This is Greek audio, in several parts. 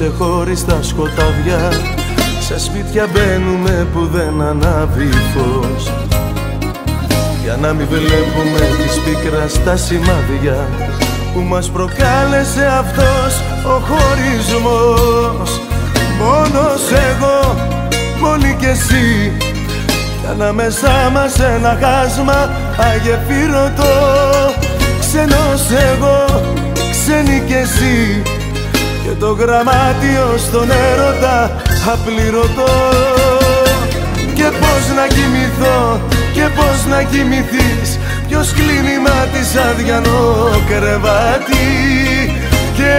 ξεχωριστά σκοτάδια. Σε σπίτια μπαίνουμε που δεν ανάβει φως. Για να μην βλέπουμε τις πίκρας τα σημάδια Που μας προκάλεσε αυτός ο χωρισμός. Μόνος εγώ, μόνη κι εσύ. Κι ανάμεσά μας ένα χάσμα αγεφύρωτο Ξένος εγώ, ξένη κι εσύ. Και το γραμμάτιο στον έρωτα απληρωτό Και πώς να κοιμηθώ και πώς να κοιμηθείς Ποιος κλείνει μάτι σαν διανό κρεβάτι. Και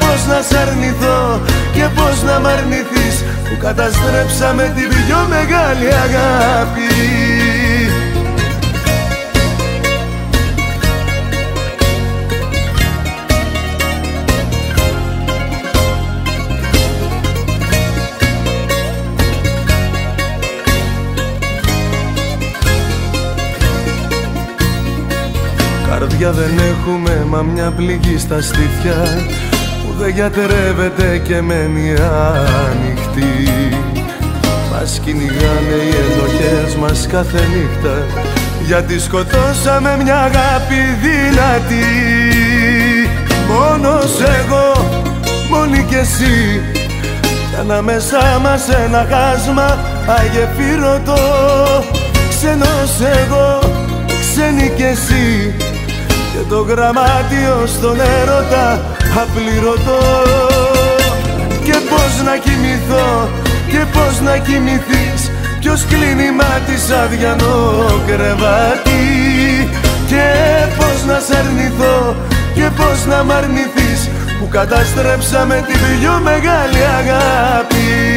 πώς να σ' αρνηθώ και πώς να μ' αρνηθείς Που καταστρέψαμε την πιο μεγάλη αγάπη Καρδιά δεν έχουμε μα μια πληγή στα στήθια Που δεν γιατρεύεται και μένει ανοιχτή. Μας κυνηγάνε οι ενοχές μας κάθε νύχτα Γιατί σκοτώσαμε μια αγάπη δυνατή. Μόνος εγώ, μόνη κι εσύ Κι ανάμεσά μας ένα χάσμα αγεφύρωτο Ξένος εγώ, ξένη κι εσύ και το γραμμάτιο στον έρωτα απληρωτό Και πώς να κοιμηθώ και πώς να κοιμηθείς Ποιος κλείνει μάτι σαν διανό κρεβάτι. Και πώς να σ' αρνηθώ και πώς να μ' αρνηθείς Που καταστρέψαμε την πιο μεγάλη αγάπη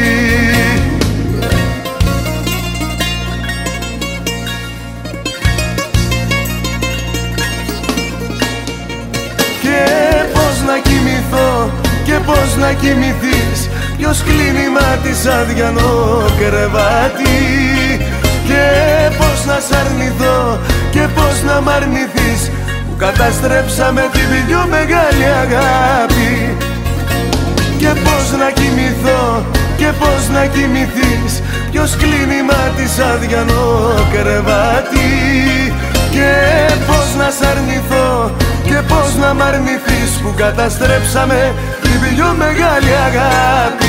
και πώς να κοιμηθείς. Ποιος κλείνει μάτι σαν διανό κρεβάτι. Και πώς να σ' αρνηθώ και πώς να μ' αρνηθείς. Που καταστρέψαμε την πιο μεγάλη αγάπη. Και πώς να κοιμηθώ και πώς να κοιμηθείς. Ποιος κλείνει μάτι σαν διανό κρεβάτι. Και πώς να σ' αρνηθώ και πώς να μ' αρνηθείς. Που καταστρέψαμε την πιο μεγάλη αγάπη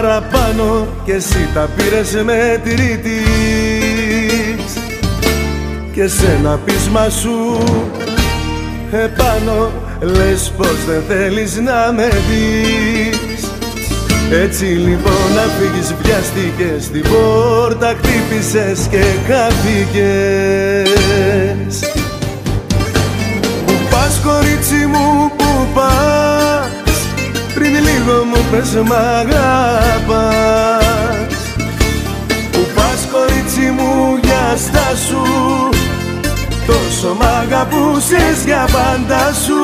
παραπάνω και εσύ τα πήρες με τρίτης και σε ένα πείσμα σου επάνω λες πως δεν θέλεις να με δεις. Έτσι λοιπόν να φύγεις βιαστήκες στην πόρτα χτύπησες και χάθηκες. Που πας κορίτσι μου που πας πριν λίγο μου πες μ' αγαπάς. Που πας κορίτσι μου για στάσου. Τόσο μ' αγαπούσες για πάντα σου.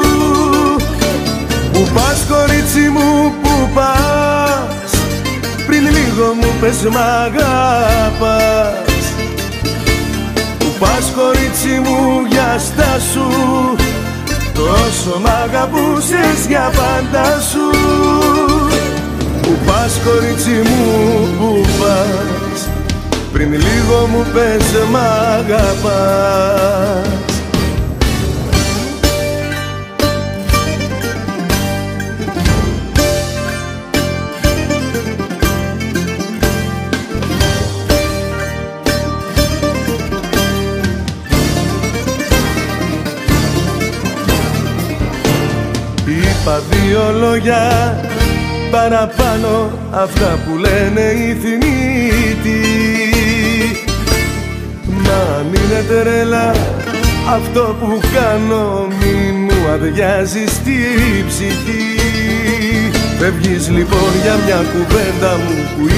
Που πας κορίτσι μου που πας. Πριν λίγο μου πες μ' αγαπάς. Που πας κορίτσι μου για στάσου Τόσο μ' αγαπούσες για πάντα σου. Που πας κορίτσι μου που πας. Πριν λίγο μου πες μ' αγαπάς Είπα δύο λόγια παραπάνω αυτά που λένε οι θνήτοι Μα αν είναι τρέλα αυτό που κάνω μη μου αδειάζει στη ψυχή. Φεύγεις λοιπόν για μια κουβέντα μου που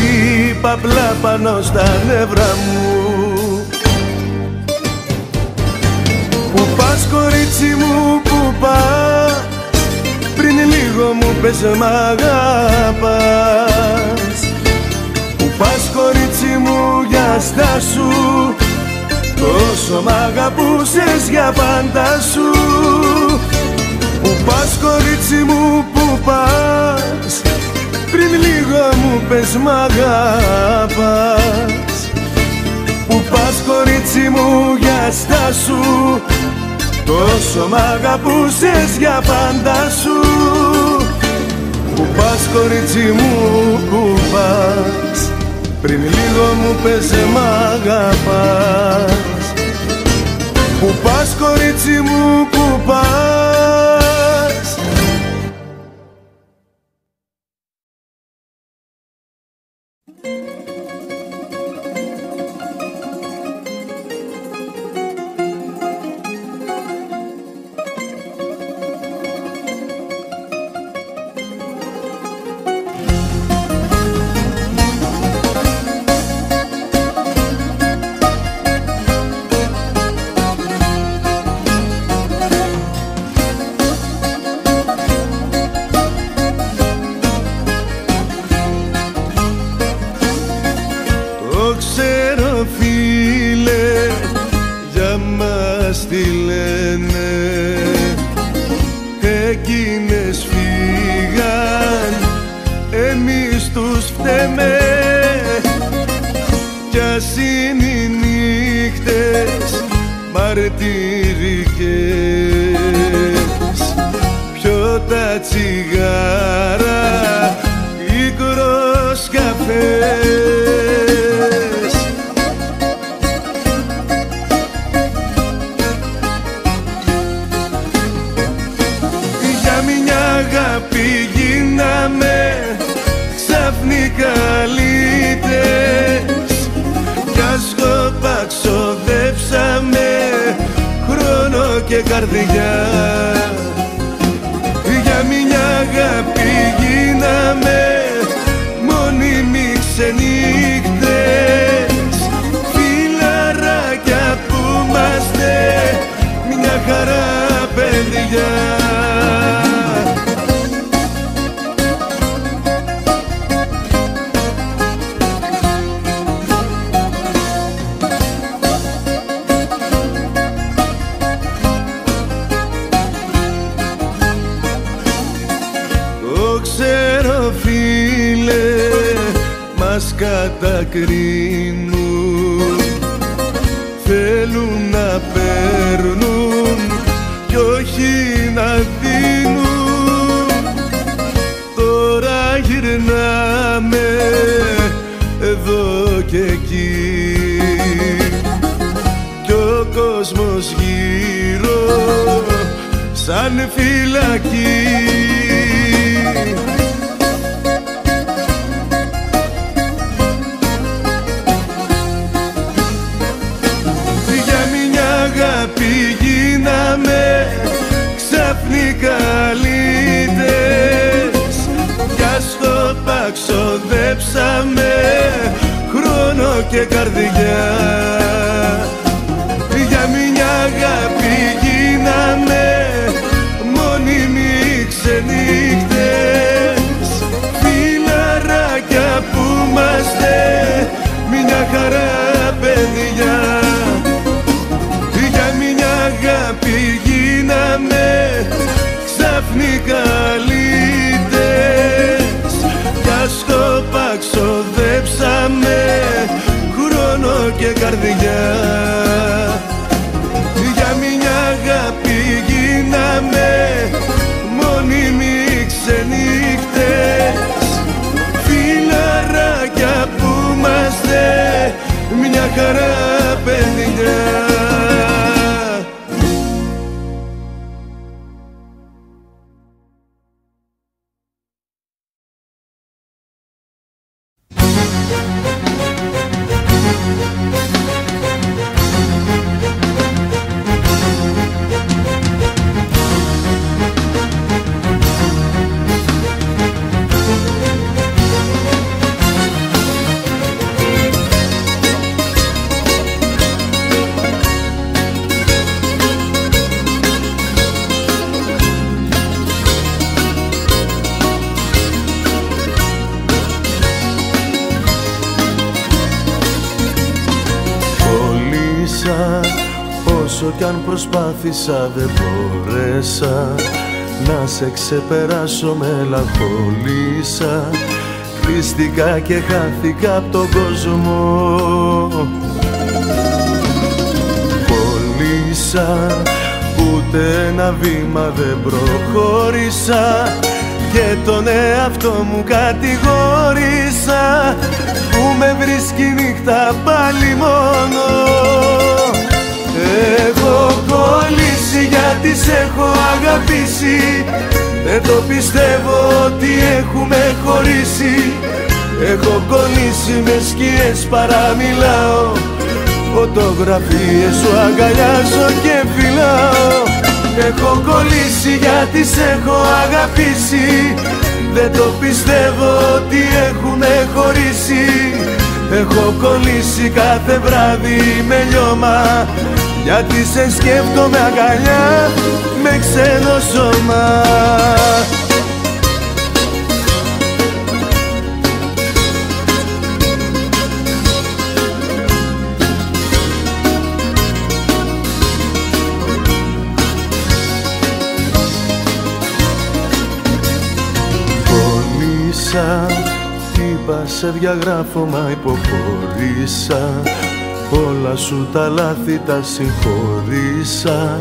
είπα απλά πάνω στα νεύρα μου. Που πας κορίτσι μου που πας. πριν λίγο μου πες μ' αγαπάς Που πας κορίτσι μου για στάσου Τόσο μ' αγαπούσες για πάντα σου. Που πας κορίτσι μου που πας. Πριν λίγο μου πες μ' αγαπάς Που πας κορίτσι μου για στάσου Τόσο μ' αγαπούσες για πάντα σου. Που πας κορίτσι μου που πας. Πριν λίγο μου πες μ' αγαπάς Που πας κορίτσι μου που πας μας κατακρίνουν. Θέλουν να παίρνουν κι όχι να δίνουν. Τώρα γυρνάμε εδώ και εκεί. Κι ο κόσμος γύρω σαν φυλακή παξοδέψαμε χρόνο και καρδιά. Για μια αγάπη γίναμε μόνιμοι ξενύχτες. Φιλαράκια που είμαστε μια χαρά παιδιά. Για μια αγάπη γίναμε ξαφνικά λύτες παξοδέψαμε χρόνο και καρδιά. Για μια αγάπη γίναμε μόνιμοι ξενύχτες. Φιλαράκια που είμαστε μια χαρά προσπάθησα δεν μπόρεσα Να σε ξεπεράσω μελαγχολήσα. Κλείστηκα και χάθηκα από τον κόσμο. Κολλήσα Ούτε ένα βήμα δεν προχώρησα. Και τον εαυτό μου κατηγόρησα. Που με βρίσκει νύχτα πάλι μόνο Έχω κολλήσει γιατί σε έχω αγαπήσει. Δεν το πιστεύω ότι έχουμε χωρίσει. Έχω κολλήσει με σκιές παραμιλάω. Φωτογραφίες σου αγκαλιάζω και φυλάω. Έχω κολλήσει γιατί σε έχω αγαπήσει. Δεν το πιστεύω ότι έχουμε χωρίσει. Έχω κολλήσει κάθε βράδυ με λιώμα Γιατί σε σκέφτομαι αγκαλιά με ξένο σώμα. Κολλήσα Είπα σε διαγράφω μα υποχωρήσα Όλα σου τα λάθη τα συγχωρήσα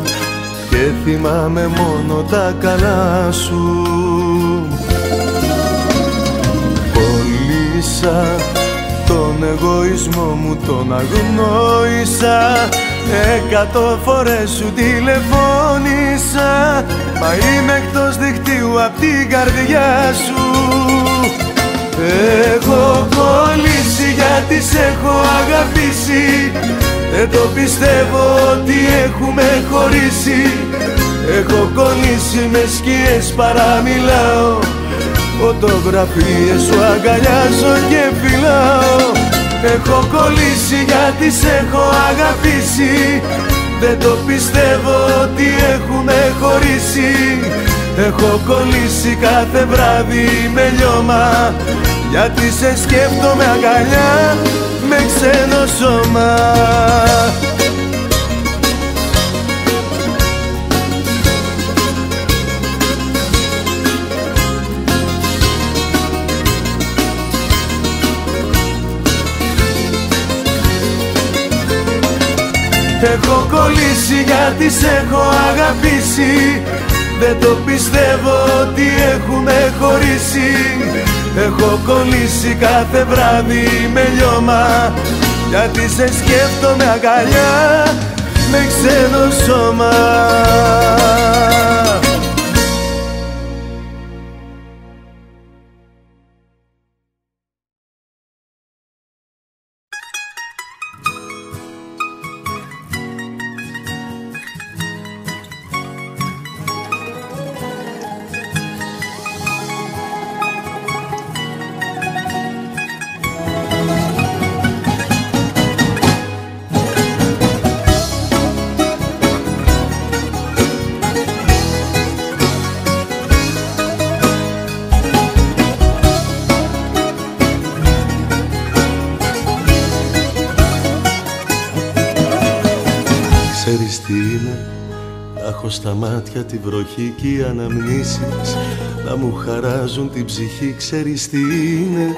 Και θυμάμαι μόνο τα καλά σου. Κολλήσα τον εγωισμό μου τον αγνόησα. Εκατό φορές σου τηλεφώνησα. Μα είμαι εκτός δικτύου απ' την καρδιά σου. Έχω κολλήσει γιατί σε έχω αγαπήσει. Δεν το πιστεύω ότι έχουμε χωρίσει. Έχω κολλήσει με σκιές παραμιλάω. Φωτογραφίες σου αγκαλιάζω και φυλάω. Έχω κολλήσει γιατί σε έχω αγαπήσει. Δεν το πιστεύω ότι έχουμε χωρίσει. Έχω κολλήσει κάθε βράδυ με λιώμα Γιατί σε σκέφτομαι αγκαλιά με ξένο σώμα. Έχω κολλήσει γιατί σε έχω αγαπήσει Δεν το πιστεύω ότι έχουμε χωρίσει. Έχω κολλήσει κάθε βράδυ με λιώμα. Γιατί σε σκέφτομαι αγκαλιά με ξένο σώμα τη βροχή και οι αναμνήσεις Να μου χαράζουν την ψυχή Ξέρεις τι είναι.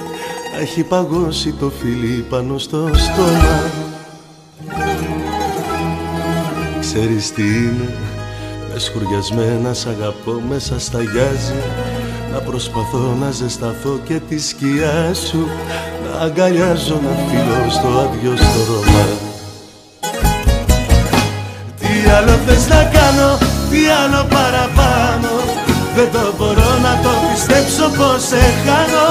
Να έχει παγώσει το φιλί πάνω στο στόμα. Ξέρεις τι είναι Με σκουριασμένα σ' αγαπώ μέσα στα γιάζι Να προσπαθώ να ζεσταθώ και τη σκιά σου Να αγκαλιάζω να φύλλω στο άδειο στο ρομά τι άλλο θες να κάνω, τι άλλο παραπάνω Δεν το μπορώ να το πιστέψω πως σε χάνω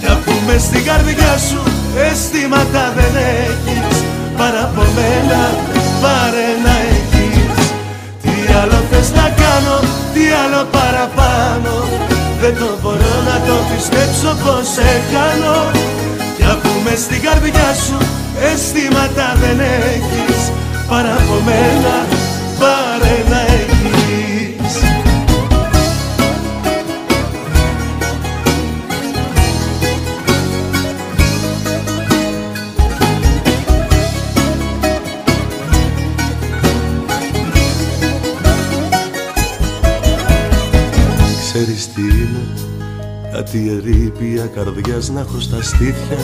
Κι αφού μες στην καρδιά σου αισθήματα δεν έχεις. Παρά από μένα πάρε να έχεις. Τι άλλο θες να κάνω, τι άλλο παραπάνω. Δεν το μπορώ να το πιστέψω πως σε χάνω Κι αφού μες στην καρδιά σου αισθήματα δεν έχεις. Παρά από μένα πάρε να έχεις Κάτι ερήπια καρδιάς να έχω στα στήθια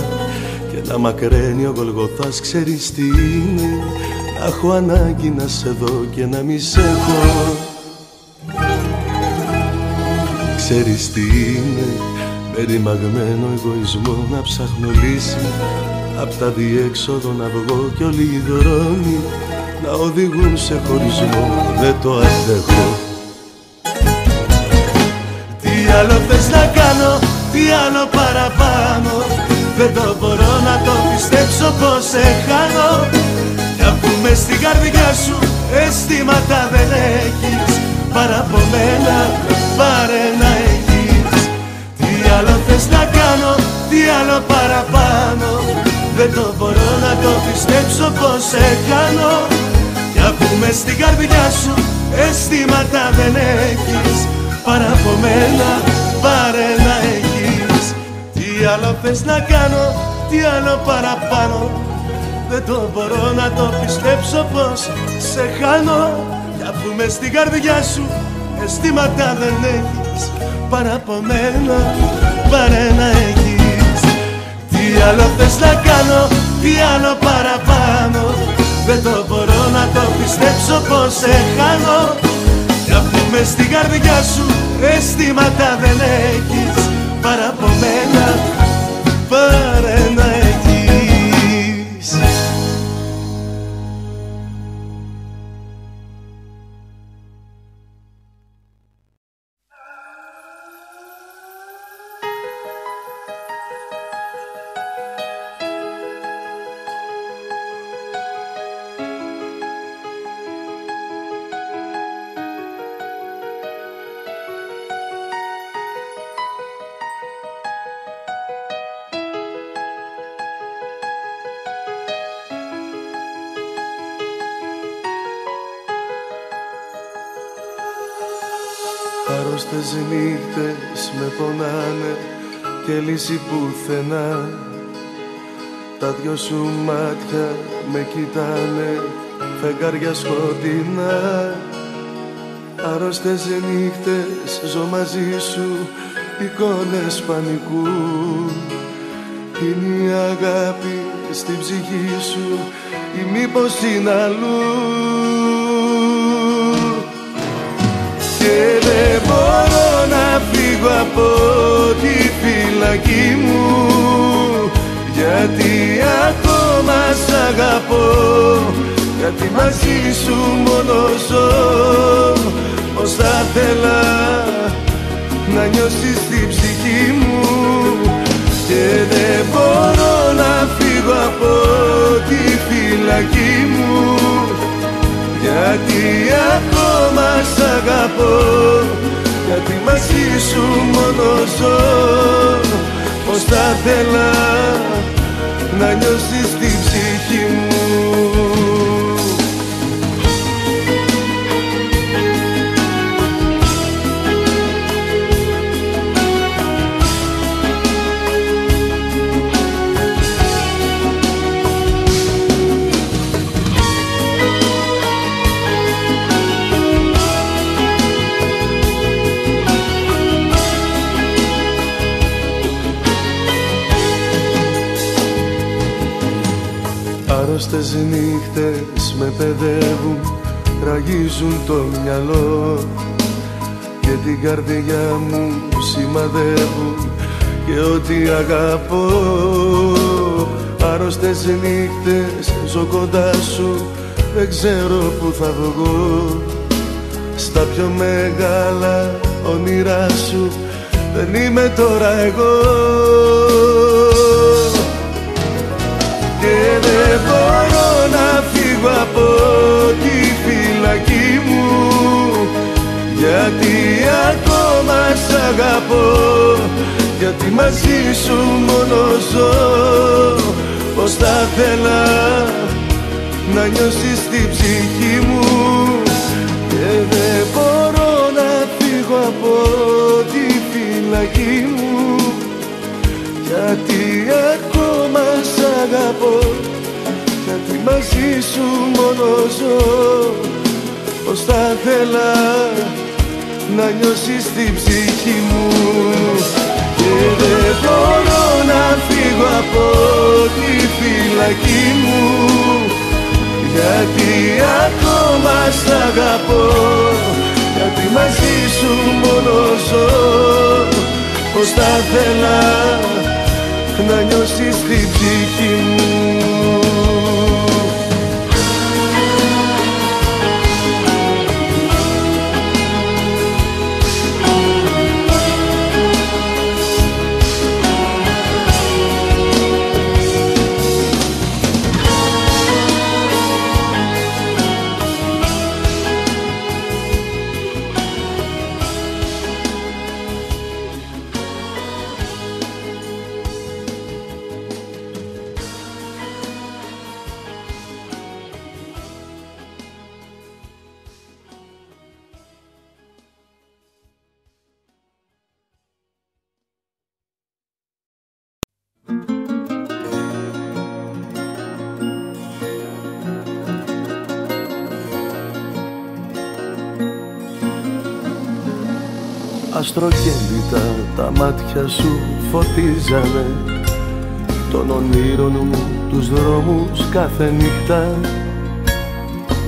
Και να μακραίνει ο Γολγοθάς Ξέρεις τι είναι. Να έχω ανάγκη να σε δω και να μη σε έχω. Ξέρεις τι είναι Περιμαγμένο εγωισμό να ψάχνω λύση Απ' τα διέξοδο να βγω κι όλοι οι δρόμοι Να οδηγούν σε χωρισμό. Δεν το αντέχω κάνω, τι άλλο παραπάνω. Δεν το μπορώ να το πιστέψω πως σε χάνω. Κι αφού μες στην καρδιά σου αισθήματα δεν έχεις. Παρά από μένα πάρε να έχεις. Τι άλλο θες να κάνω, τι άλλο παραπάνω. Δεν το μπορώ να το πιστέψω πως σε χάνω. Κι αφού μες στην καρδιά σου αισθήματα δεν έχεις. Παρά από μένα πάρε να έχεις Τι άλλο θες να κάνω, τι άλλο παραπάνω. Δεν το μπορώ να το πιστέψω πως σε χάνω. Κι αφού μες στην καρδιά σου αισθήματα δεν έχεις. Παρά από μένα πάρε να έχεις. Τι άλλο θες να κάνω, τι άλλο παραπάνω. Δεν το μπορώ να το πιστέψω πως σε χάνω. Κι αφού μες στην καρδιά σου αισθήματα δεν έχεις Παρά από μένα πάρε και λύση πουθενά. Τα δυο σου μάτια με κοιτάνε φεγγάρια σκοτεινά. Άρρωστες νύχτες ζω μαζί σου εικόνες πανικού. Είναι η αγάπη στην ψυχή σου ή μήπως είναι αλλού. Και δεν μπορώ να φύγω από τη φυλακή μου γιατί ακόμα σ' αγαπώ. Γιατί μαζί σου μόνο ζω πως θα θέλα να νιώσεις την ψυχή μου. Και δεν μπορώ να φύγω από τη φυλακή μου γιατί ακόμα σ' αγαπώ Γιατί μαζί σου μόνο ζω. Πως θα θέλα να νιώσεις Άρρωστες νύχτες με παιδεύουν Ραγίζουν το μυαλό. Και την καρδιά μου σημαδεύουν Και ό,τι αγαπώ. Άρρωστες νύχτες ζω κοντά σου Δεν ξέρω που θα βγω. Στα πιο μεγάλα όνειρά σου Δεν είμαι τώρα εγώ δεν μπορώ να φύγω από τη φυλακή μου. Γιατί ακόμα σ' αγαπώ γιατί μαζί σου μόνο ζω. Πως θα θέλα να νιώσεις την ψυχή μου. Και δεν μπορώ να φύγω από τη φυλακή μου. Γιατί ακόμα σ' αγαπώ. Γιατί μαζί σου μόνο ζω. Πως θα θέλα να νιώσεις την ψυχή μου. Και δεν μπορώ να φύγω από τη φυλακή μου. Γιατί ακόμα σ' αγαπώ. Γιατί μαζί σου μόνο ζω. Πως θα θέλα να νιώσεις την ψυχή μου Αστροκέντητα τα μάτια σου φωτίζανε. Των ονείρων μου τους δρόμους κάθε νύχτα.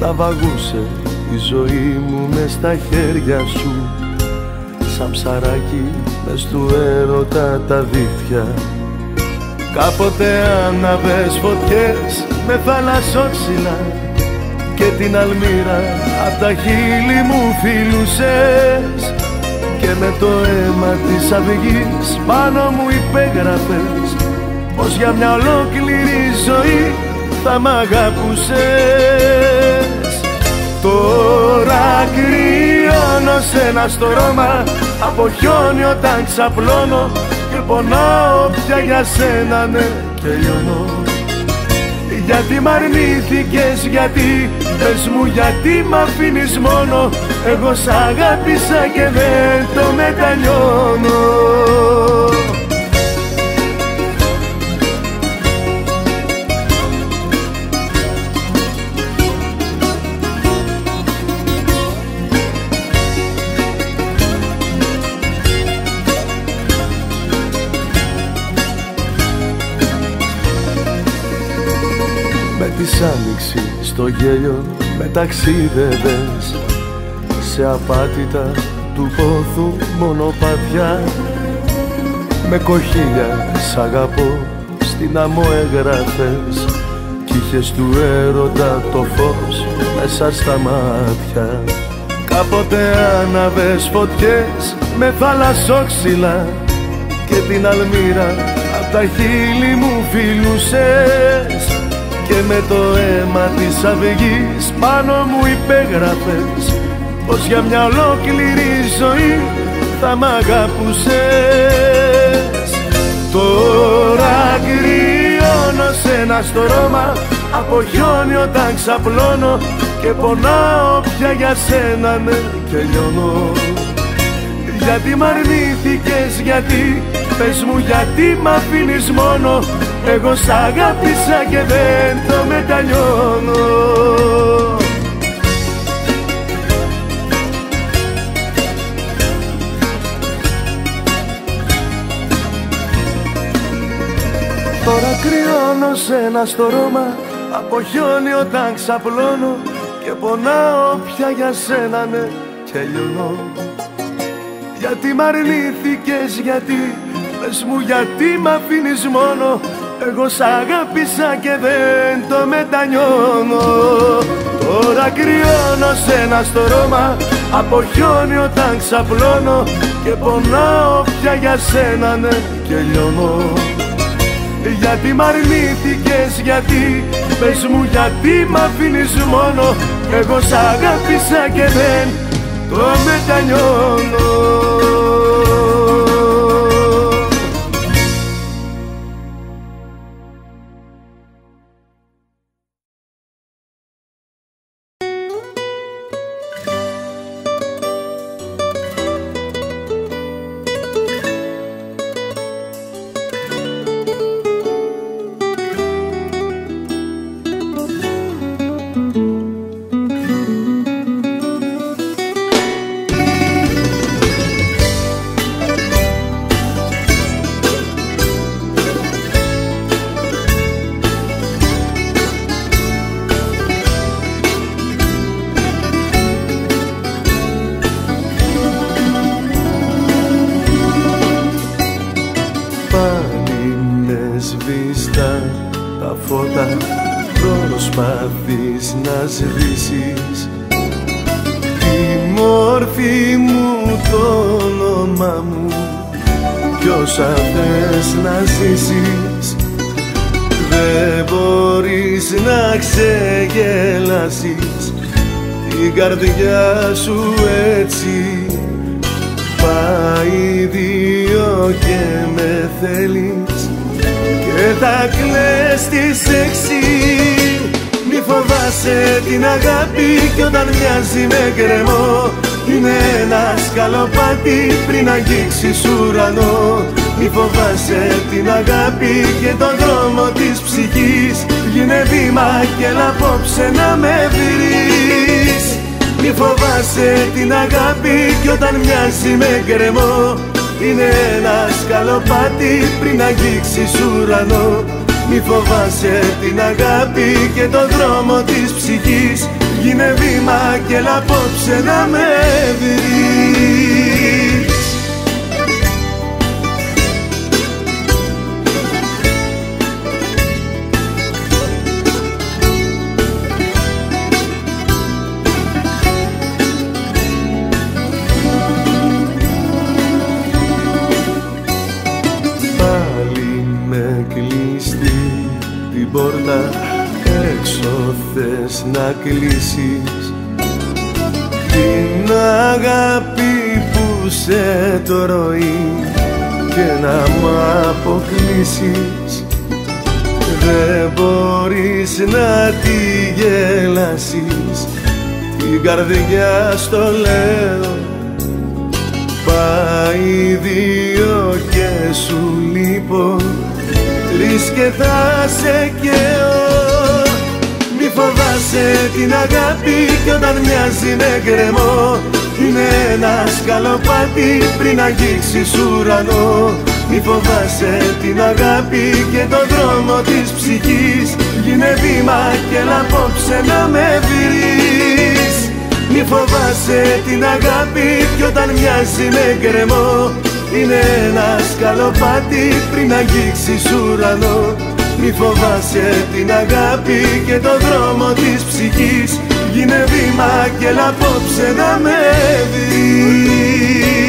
Να βαγούσε η ζωή μου μες στα χέρια σου. Σαν ψαράκι μες του έρωτα τα δίχτυα. Κάποτε άναβες φωτιές με θαλασσόξυλα. Και την αλμύρα απ' τα χείλη μου φιλούσες και με το αίμα της αυγής πάνω μου υπέγραφες πως για μια ολόκληρη ζωή θα μ' αγαπούσες. Τώρα κρυώνω σένα στο Ρώμα από χιόνι όταν ξαπλώνω και πονάω πια για σένα ναι και λιώνω γιατί μ' αρνήθηκες, γιατί Πες μου γιατί μ' αφήνεις μόνο Εγώ σ' αγάπησα και δεν το μετανιώνω. Άνοιξη στο γέλιο με ταξίδευες σε απάτητα του πόθου μονοπάτια. Με κοχύλια σ' αγαπώ στην άμμο έγραφες κι είχες του έρωτα το φως μέσα στα μάτια. Κάποτε άναβες φωτιές με θαλασσόξυλα και την αλμύρα απ' τα χείλη μου φιλούσες. Και με το αίμα της αυγής πάνω μου υπέγραφες πως για μια ολόκληρη ζωή θα μ' αγαπούσες. Τώρα κρυώνω σένα στο Ρώμα από χιόνι όταν ξαπλώνω και πονάω πια για σένα ναι και λιώνω. Γιατί μ' αρνήθηκες, γιατί Πες μου γιατί μ' αφήνεις μόνο. Εγώ σ' αγάπησα και δεν το μετανιώνω Τώρα κρυώνω σένα στο Ρώμα Από χιόνι όταν ξαπλώνω Και πονάω πια για σένα ναι και λιώνω. Γιατί μ' αρνήθηκες, γιατί Πες μου γιατί μ' αφήνεις μόνο. Εγώ σ' αγάπησα και δεν το μετανιώνω. Τώρα κρυώνω σένα στο Ρώμα Από χιόνι όταν ξαπλώνω Και πονάω πια για σένα ναι και λιώνω γιατί μ' αρνήθηκες, γιατί Πες μου γιατί μ' αφήνεις μόνο. Εγώ σ' αγάπησα και δεν το μετανιώνω όσα θες να ζήσεις δεν μπορείς να ξεγελάσεις. Την καρδιά σου έτσι πάει δύο και με θέλεις. Και θα κλαις τις έξι. Μη φοβάσαι την αγάπη κι όταν μοιάζει με κρεμό είναι ένα σκαλοπάτι πριν αγγίξεις ουρανό. Μη φοβάσαι την αγάπη και τον δρόμο της ψυχής. Γίνε βήμα και απόψε να με βρεις. Μη φοβάσαι την αγάπη και όταν μοιάζει με γκρεμό. Είναι ένα σκαλοπάτι πριν αγγίξεις ουρανό. Μη φοβάσαι την αγάπη και τον δρόμο της ψυχής Γίνε βήμα και απόψε να με βρεις Πάλι με κλειστή την πόρτα. έξω θες να κλείσεις. Την αγάπη που σε τρώει και να μ' αποκλείσεις. Δεν μπορείς να τη γελάσεις. Την καρδιά στο λέω. Πάει δύο και σου λείπω. Τρεις και θα σε καίω Μη φοβάσαι την αγάπη κι όταν μοιάζει με γκρεμό. Είναι ένα σκαλοπάτι πριν αγγίξεις ουρανό. Μη φοβάσαι την αγάπη και τον δρόμο της ψυχής. Γίνε βήμα και απόψε να με βρεις. Μη φοβάσαι την αγάπη κι όταν μοιάζει με γκρεμό. Είναι ένα σκαλοπάτι πριν αγγίξεις ουρανό Μη φοβάσαι την αγάπη και τον δρόμο της ψυχής. Γίνε βήμα και απόψε να με δεις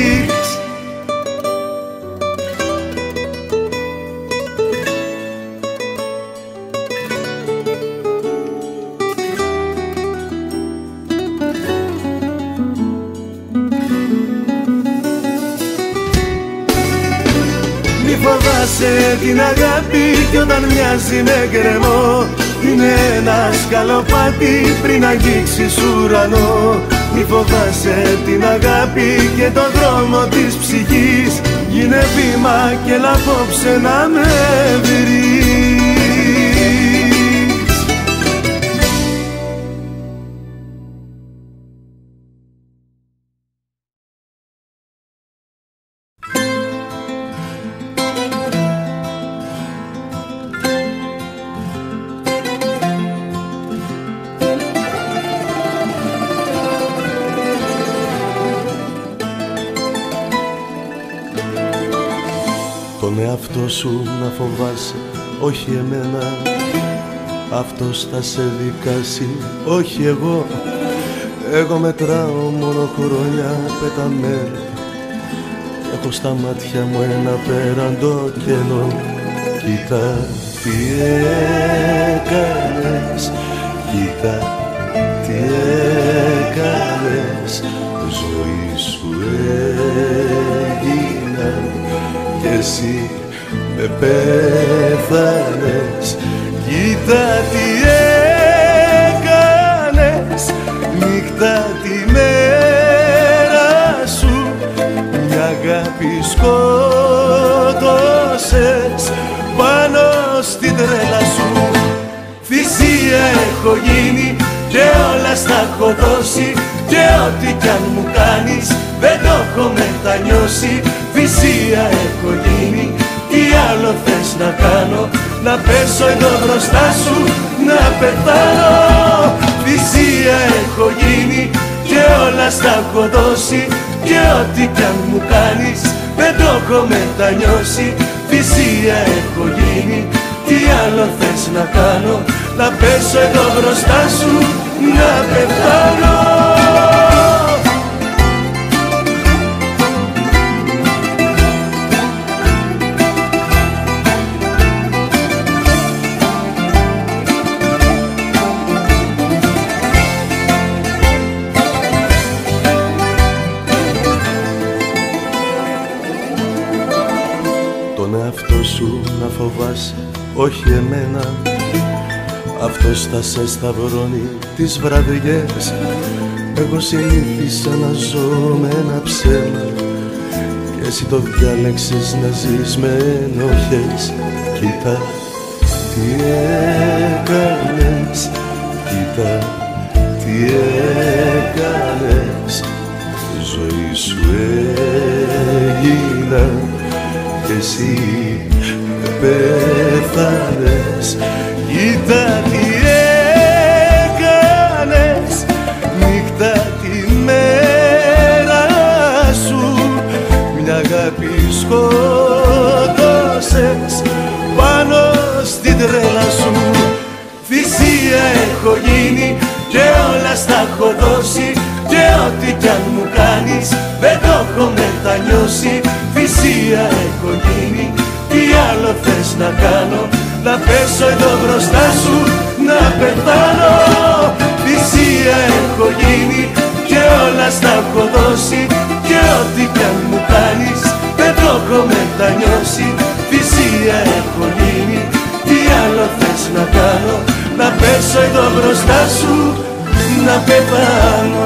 φοβάσαι την αγάπη κι όταν μοιάζει με γκρεμό. Είναι ένα σκαλοπάτι πριν αγγίξεις ουρανό. Μη φοβάσαι την αγάπη και τον δρόμο της ψυχής. Γίνε βήμα και απόψε να με βρεις φοβάσαι, όχι εμένα. Αυτός θα σε δικάσει, όχι εγώ. Εγώ μετράω μόνο χρόνια πεταμένα. Έχω στα μάτια μου ένα πέραντο κενό. Κοίτα τι έκανες Κοίτα τι έκανες. Ζωή σου έγινα Κι εσύ με πέθανες. Κοίτα τι έκανες. Νύχτα τη μέρα σου Μια αγάπη σκότωσες. Πάνω στην τρέλα σου Θυσία έχω γίνει και όλα στα έχω δώσει. Και ό,τι κι αν μου κάνεις δεν το έχω μετανιώσει. Θυσία έχω να κάνω Να πέσω εδώ μπροστά σου, να πεθάνω. Θυσία έχω γίνει και όλα στα έχω δώσει Και ό,τι κι αν μου κάνεις δεν το έχω μετανιώσει. Θυσία έχω γίνει, τι Τι άλλο θες να κάνω Να πέσω εδώ μπροστά σου Να πεθάνω όχι εμένα. Αυτός θα σε σταυρώνει τις βραδιές. Εγώ συνήθισα να ζω με ένα ψέμα. Και εσύ το διάλεξες να ζεις με ενοχές. Κοίτα τι έκανες. Κοίτα τι έκανες. Ζωή σου έγινα και εσύ πέθανες Κοίτα τι έκανες νύχτα τη μέρα σου. Μια αγάπη σκότωσες πάνω στην τρέλα σου. Θυσία έχω γίνει και όλα στα έχω δώσει. Και ό,τι κι αν μου κάνεις δεν το έχω μετανιώσει. Θυσία έχω γίνει τι άλλο θες να κάνω Να πέσω εδώ μπροστά σου Να πεθάνω. Θυσία έχω γίνει Και όλα στα έχω δώσει Και ό,τι κι αν μου κάνεις Δεν το έχω μετανιώσει. Θυσία έχω γίνει Τι άλλο θες να κάνω Να πέσω εδώ μπροστά σου Να πεθάνω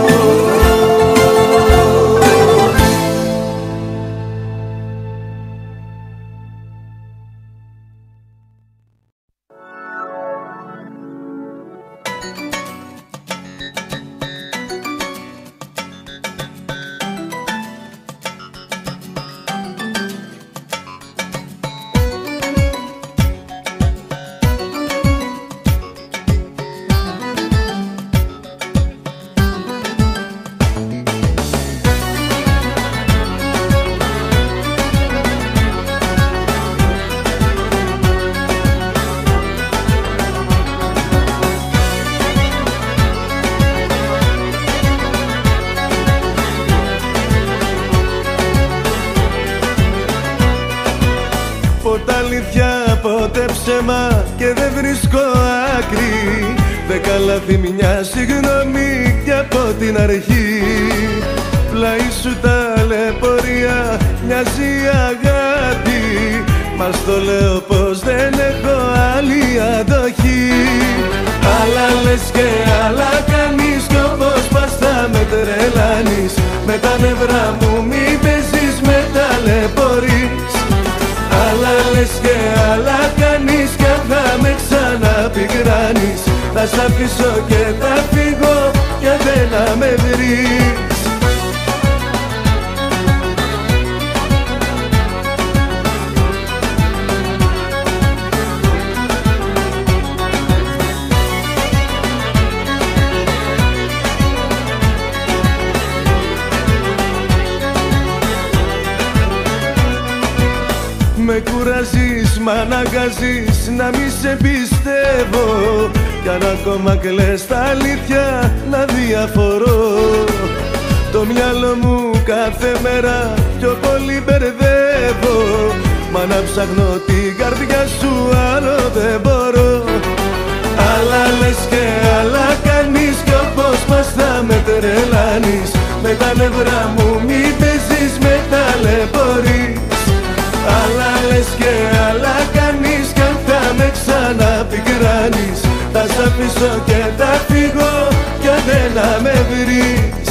πίσω και θα φύγω και δεν να με βρεις.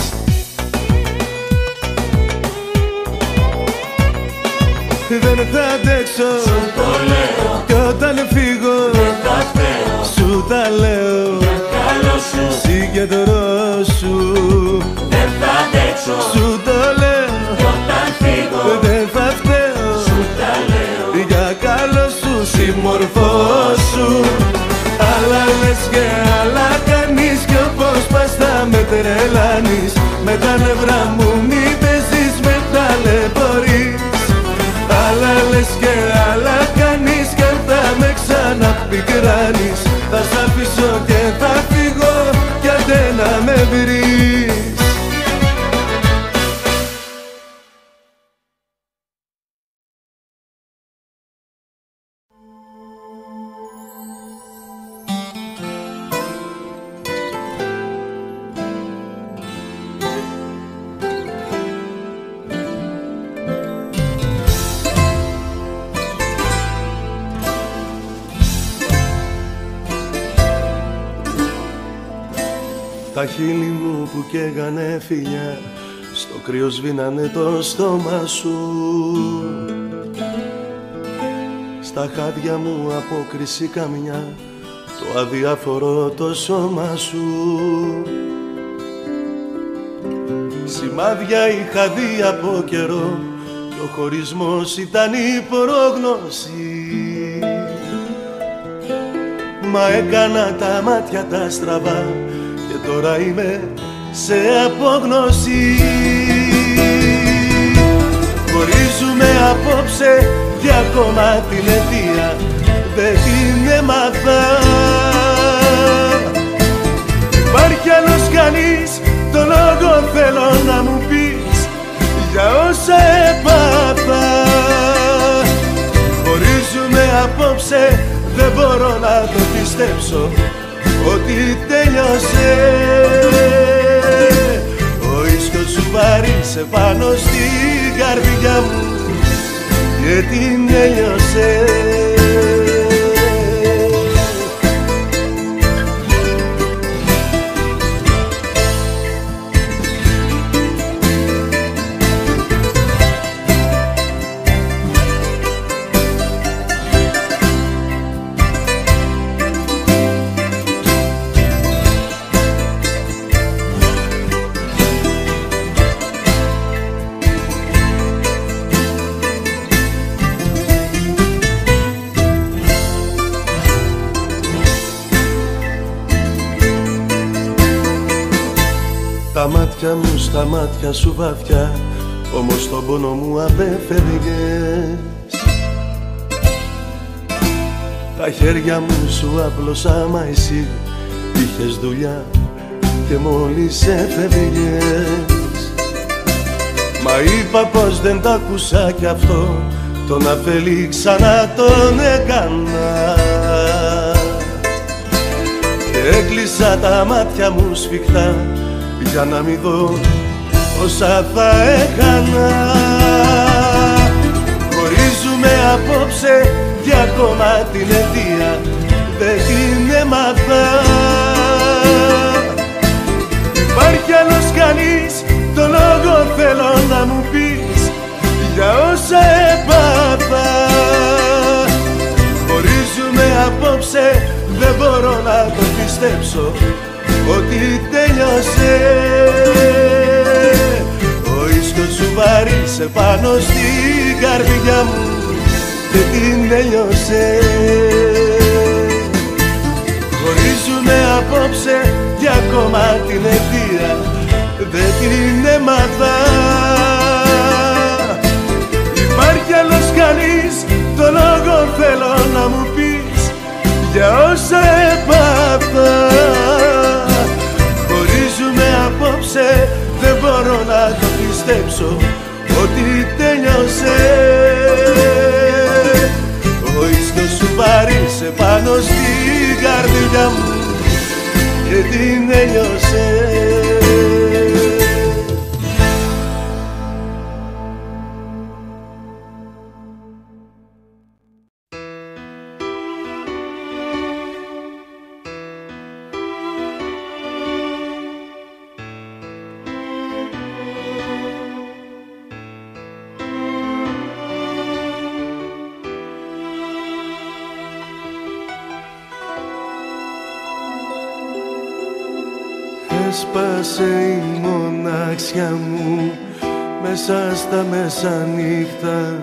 Δεν θα αντέξω, σου το λέω. Κι όταν φύγω, δεν θα φταίω Σου τα λέω, για καλό σου. Συγκεντρώσου, δεν θα αντέξω. Σου το λέω, κι όταν φύγω. Δεν θα φταίω, σου τα λέω. Για καλό σου, συμμορφώσου και άλλα κάνεις Κι όπως πας θα με τρελάνεις. Με τα νευρά μου μη παίζεις με ταλαιπωρείς. Άλλα λες και άλλα κάνεις Κι αν θα με ξαναπικράνεις. Θα σ' αφήσω μου που καίγανε φιλιά Στο κρύο σβήνανε το στόμα σου Στα χάδια μου απόκριση καμιά Το αδιάφορο το σώμα σου. Σημάδια είχα δει από καιρό Και ο χωρισμός ήταν η πρόγνωση. Μα έκανα τα μάτια τα στραβά και τώρα είμαι σε απόγνωση. Χωρίζουμε απόψε και ακόμα την αιτία δεν την έμαθα. Υπάρχει άλλος κανείς, το λόγο θέλω να μου πεις για όσα έπαθα. Χωρίζουμε απόψε, δεν μπορώ να το πιστέψω ότι τέλειωσε Ο ίσκος σου βαρύσε πάνω στην καρδιά μου και την έλειωσε μάτια μου στα μάτια σου βαθιά Όμως τον πόνο μου απέφευγες. Τα χέρια μου σου απλώσα μα εσύ Είχες δουλειά και μόλις έφευγες. Μα είπα πως δεν τα άκουσα κι αυτό Τον αφέλει ξανά τον έκανα. Και έκλεισα τα μάτια μου σφιχτά για να μην δω όσα θα έκανα. Χωρίζουμε απόψε και ακόμα την αιτία δεν την έμαθα Υπάρχει άλλος κανείς, το λόγο θέλω να μου πεις για όσα έπαθα. Χωρίζουμε απόψε, δεν μπορώ να το πιστέψω ότι τέλειωσε Ο ίσκος σου βαρύσε πάνω στην καρδιά μου και την τέλειωσε Χωρίζουμε απόψε και ακόμα την αιτία δεν την έμαθα πάνω στην καρδιά μου και την έλειωσε στα μέσα νύχτα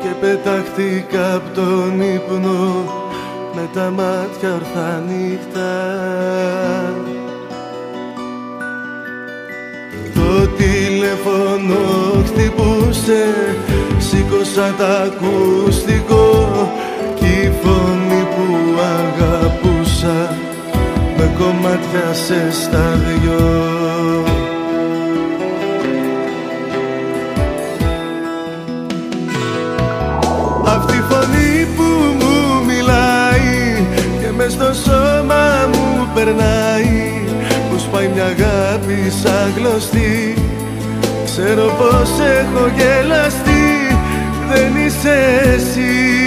και πετάχτηκα από τον ύπνο με τα μάτια ορθά νύχτα. Το τηλέφωνο χτυπούσε, σήκωσα τα ακουστικό κι η φωνή που αγαπούσα με κομμάτια σε σταδιό Αυτή περνάει που σπάει μια αγάπη σαν γλωστή ξέρω πως έχω γελαστεί δεν είσαι εσύ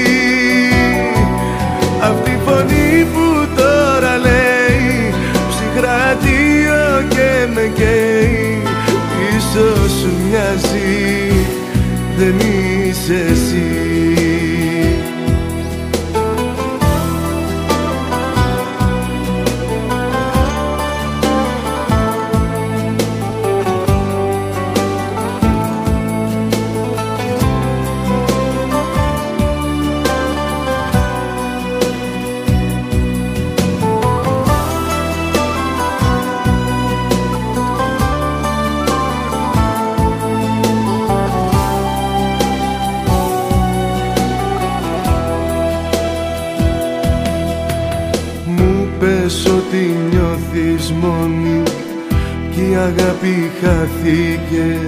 αγάπη χαθήκε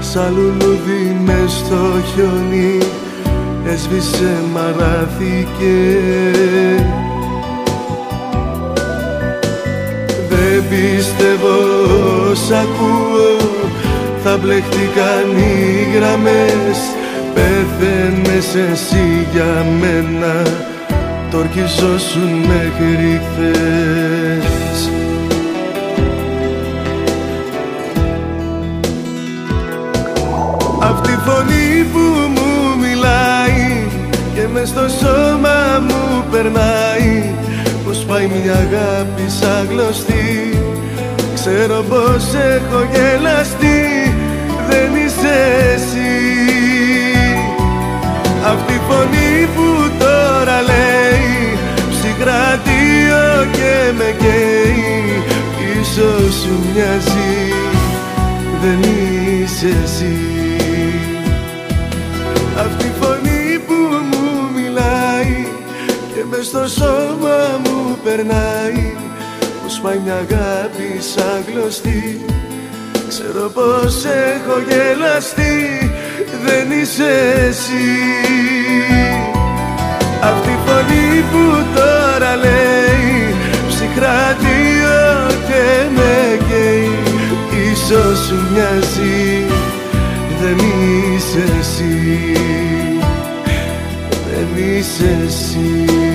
Σαν λουλούδι μες στο χιόνι Έσβησε μαράθηκε. Δεν πίστευω σ' ακούω Θα μπλεχτήκαν οι γραμμές. Πέθαινες εσύ για μένα Τορκιζόσουν μέχρι χθες φωνή που μου μιλάει Και μες στο σώμα μου περνάει. Πως πάει μια αγάπη σαν γλωστή Ξέρω πως έχω γελαστεί. Δεν είσαι εσύ. Αυτή η φωνή που τώρα λέει Ψυχράτιο και με καίει Ίσως σου μοιάζει. Δεν είσαι εσύ αυτή η φωνή που μου μιλάει Και μες στο σώμα μου περνάει. Που σπάει μια αγάπη σαν γλωστή Ξέρω πως έχω γελαστεί. Δεν είσαι εσύ. Αυτή η φωνή που τώρα λέει Ψυχράτιο και με καίει. Ίσως σου μοιάζει δεν είσαι εσύ. Δεν είσαι εσύ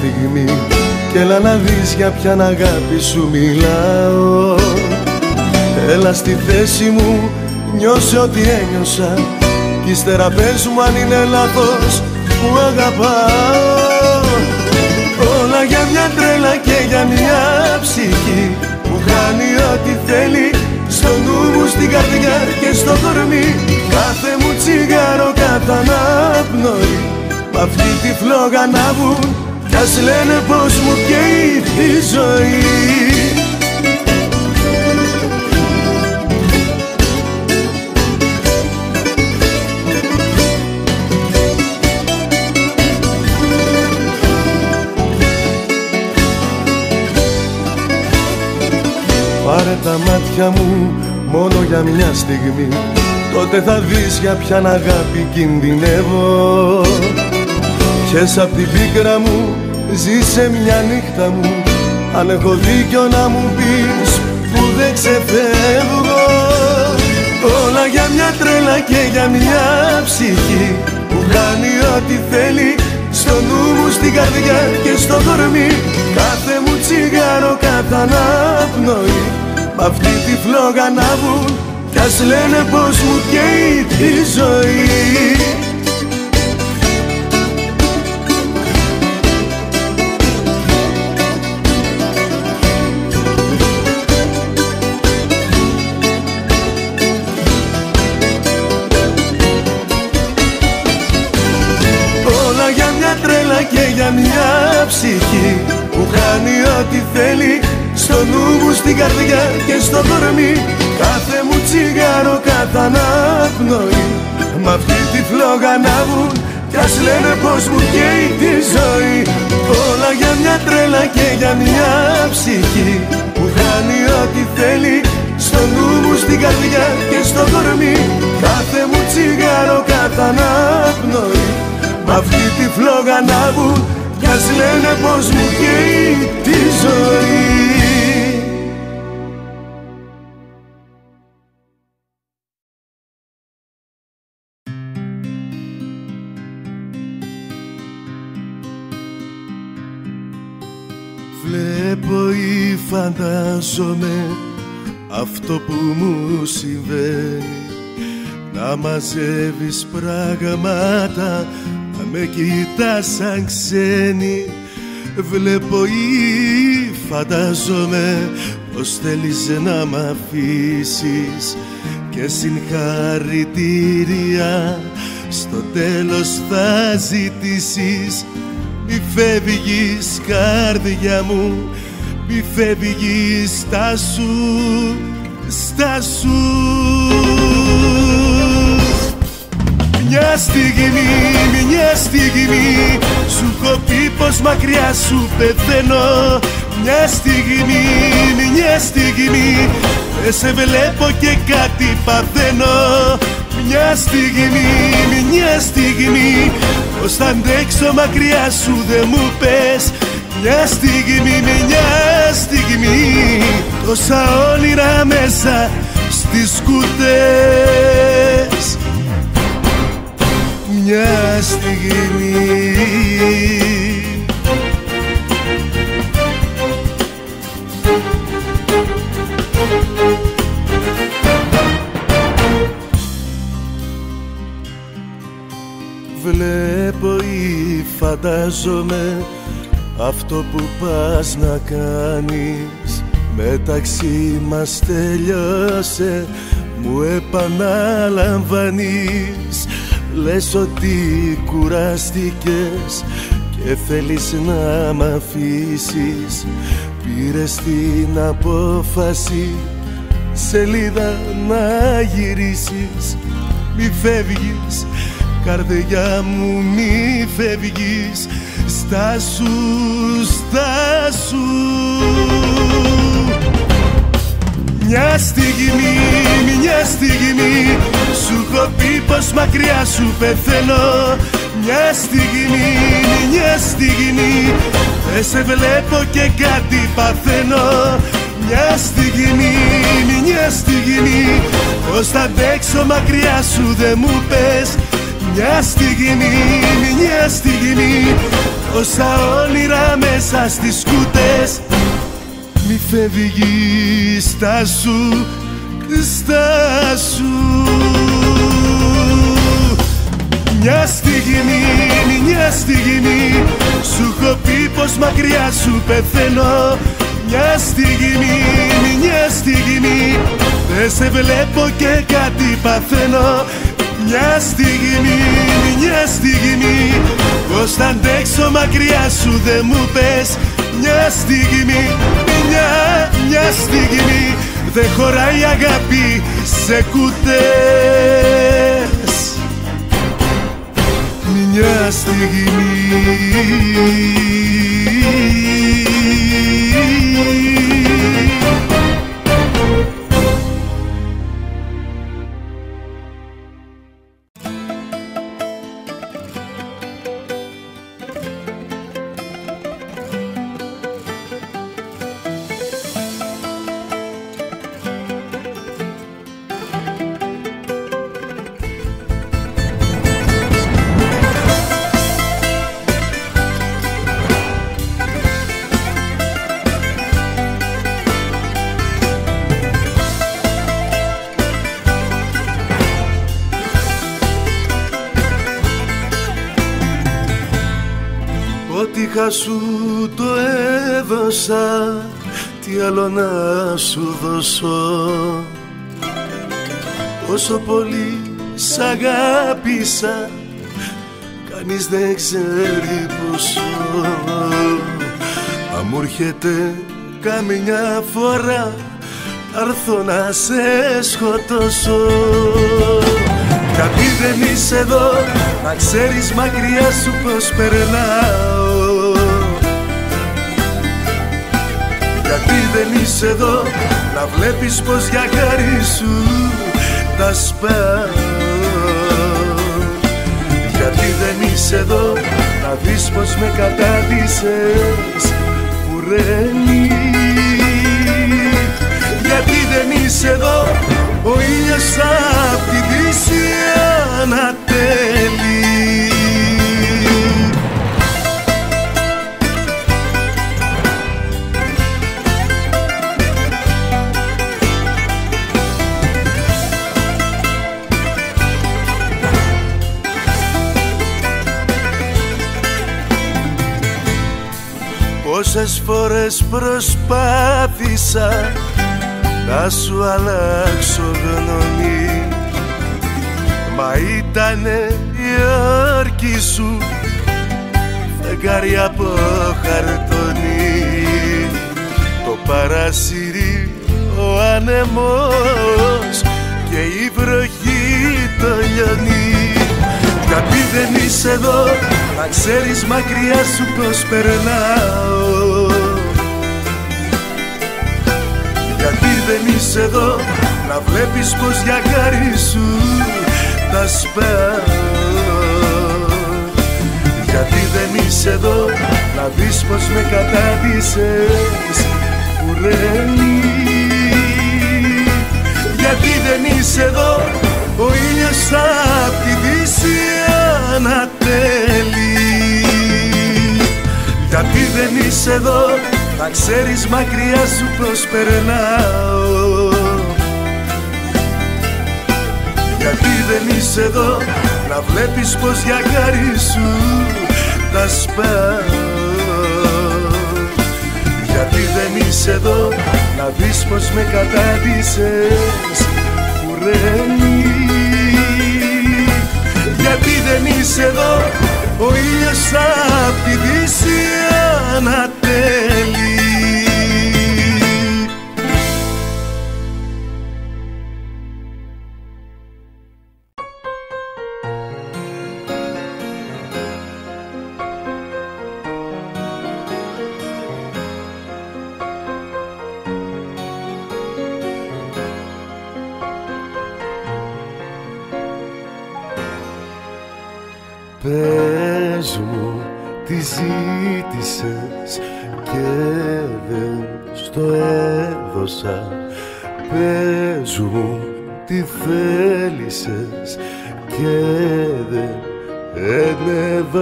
στιγμή Κι έλα να δεις για ποιαν αγάπη σου μιλάω. Έλα στη θέση μου, νιώσε ό,τι ένιωσα. Κι ύστερα πες μου αν είναι λάθος που αγαπάω. Όλα για μια τρέλα και για μια ψυχή Που κάνει ό,τι θέλει. Στο νου μου, στην καρδιά και στο κορμί. Κάθε μου τσιγάρο κατά πνοή Μ' αυτή τη φλόγα να βουν κι ας λένε πως μου καίει η ζωή. Πάρε τα μάτια μου μόνο για μια στιγμή. Τότε θα δεις για ποιαν αγάπη κινδυνεύω Πιες απ' την πίκρα μου ζήσε μια νύχτα μου. Αν έχω δίκιο να μου πεις που δεν ξεφεύγω. Όλα Όλα για μια τρέλα και για μια ψυχή Που κάνει ό,τι θέλει. Στο νου μου, στην καρδιά και στο κορμί. Κάθε μου τσιγάρο κατά αναπνοή Μ' αυτή τη φλόγα να βγουν Κι ας λένε πως μου καίει τη ζωή μια ψυχή που κάνει ό,τι θέλει στο νου μου, στην καρδιά και στο κορμί. Κάθε μου τσιγάρο κατά αναπνοή Μ' αυτή τη φλόγα να βγουν κι ας λένε πως μου καίει τη ζωή. Όλα για μια τρέλα και για μια ψυχή που κάνει ό,τι θέλει στο νου μου, στην καρδιά και στο κορμί. Κάθε μου τσιγάρο κατά αναπνοή Μ' αυτή τη φλόγα να βγουν κι ας λένε πως μου καίει τη ζωή. Βλέπω ή φαντάζομαι αυτό που μου συμβαίνει. Να μαζεύεις πράγματα να με κοιτάς σαν ξένη Βλέπω ή φαντάζομαι πως θέλεις να μ' αφήσεις Και συγχαρητήρια. Στο τέλος θα ζητήσεις Μη φεύγεις καρδιά μου, μη φεύγεις στάσου, στάσου μια στιγμή, μια στιγμή Σου έχω πει πως μακριά σου πεθαίνω. Μια στιγμή, μια στιγμή Δεν σε βλέπω και κάτι παθαίνω. Μια στιγμή, μια στιγμή Πως θα αντέξω μακριά σου δεν μου πες. Μια στιγμή, μια στιγμή Τόσα όνειρα μέσα στις σκούτες μια στιγμή Βλέπω ή φαντάζομαι αυτό που πας να κάνεις. Μεταξύ μας τελειώσε μου επαναλαμβάνεις Λες ότι κουράστηκες και θέλεις να μ' αφήσεις. Πήρες την απόφαση σελίδα να γυρίσεις. Μη φεύγεις καρδιά μου μη φεύγεις. Στάσου, στάσου μια στιγμή, μια στιγμή. Σου έχω πει πως μακριά σου πεθαίνω. Μια στιγμή, μια στιγμή. Δεν σε βλέπω και κάτι παθαίνω. Μια στιγμή, μια στιγμή. Πως θα αντέξω μακριά σου δεν μου πες. Μια στιγμή, μια στιγμή. Όσα όνειρα μέσα στις σκούτες μη φεύγεις στάσου, στάσου Μια στιγμή, μια στιγμή Σου έχω πει πως μακριά σου πεθαίνω. Μια στιγμή, μια στιγμή Δεν σε βλέπω και κάτι παθαίνω. Μια στιγμή, μια στιγμή Πως θα αντέξω μακριά σου δεν μου πες. Μια στιγμή, μια, μια στιγμή Δεν χωράει αγάπη σε κουτές. Μια στιγμή σου δώσω Όσο πολύ σ' αγάπησα. Κανείς δεν ξέρει πόσο Αν μου έρχεται καμιά φορά. Αρθώ να σε σκοτώσω. Γιατί δεν είσαι εδώ Να ξέρεις μακριά σου πως περνάω Γιατί δεν είσαι εδώ. Να βλέπεις πως για χάρη σου Τα σπάω. Γιατί δεν είσαι εδώ Να δεις πως με κατάδυσες Πουρέλη γιατί δεν είσαι εδώ Ο ήλιος απ' τη δύση ανατέλει Πόσες φορές προσπάθησα να σου αλλάξω γνώμη. Μα ήτανε η όρκη σου φεγγάρι από χαρτονί Το παρασύρι ο άνεμος και η βροχή το λιονί Γιατί δεν είσαι εδώ να ξέρεις μακριά σου πως περνάω δεν είσαι εδώ να βλέπεις πως για χάρη σου τα σπάω Γιατί δεν είσαι εδώ να δεις πως με κατάδυσες κουρέλι. Γιατί δεν είσαι εδώ ο ήλιος απ' τη δύση ανατέλει. Γιατί δεν είσαι εδώ να ξέρεις μακριά σου πως περνάω Γιατί δεν είσαι εδώ Να βλέπεις πως για χάρη σου Τα σπάω. Γιατί δεν είσαι εδώ Να δεις πως με κατάδυσες Κουρέλι Γιατί δεν είσαι εδώ Ο ήλιος απ' τη δύση ανατέλει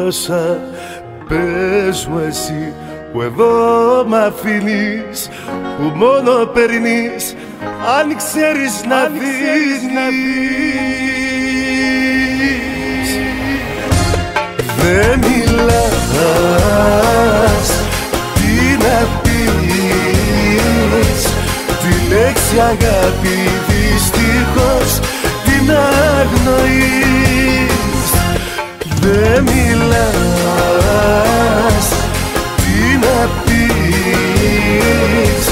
έδωσα Πες μου εσύ που εδώ μ' αφήνεις που μόνο παίρνεις αν ξέρεις να δίνεις. Δεν μιλάς Τι να πεις. Τη λέξη αγάπη δυστυχώς την αγνοείς Δεν μιλάς Τι να πεις.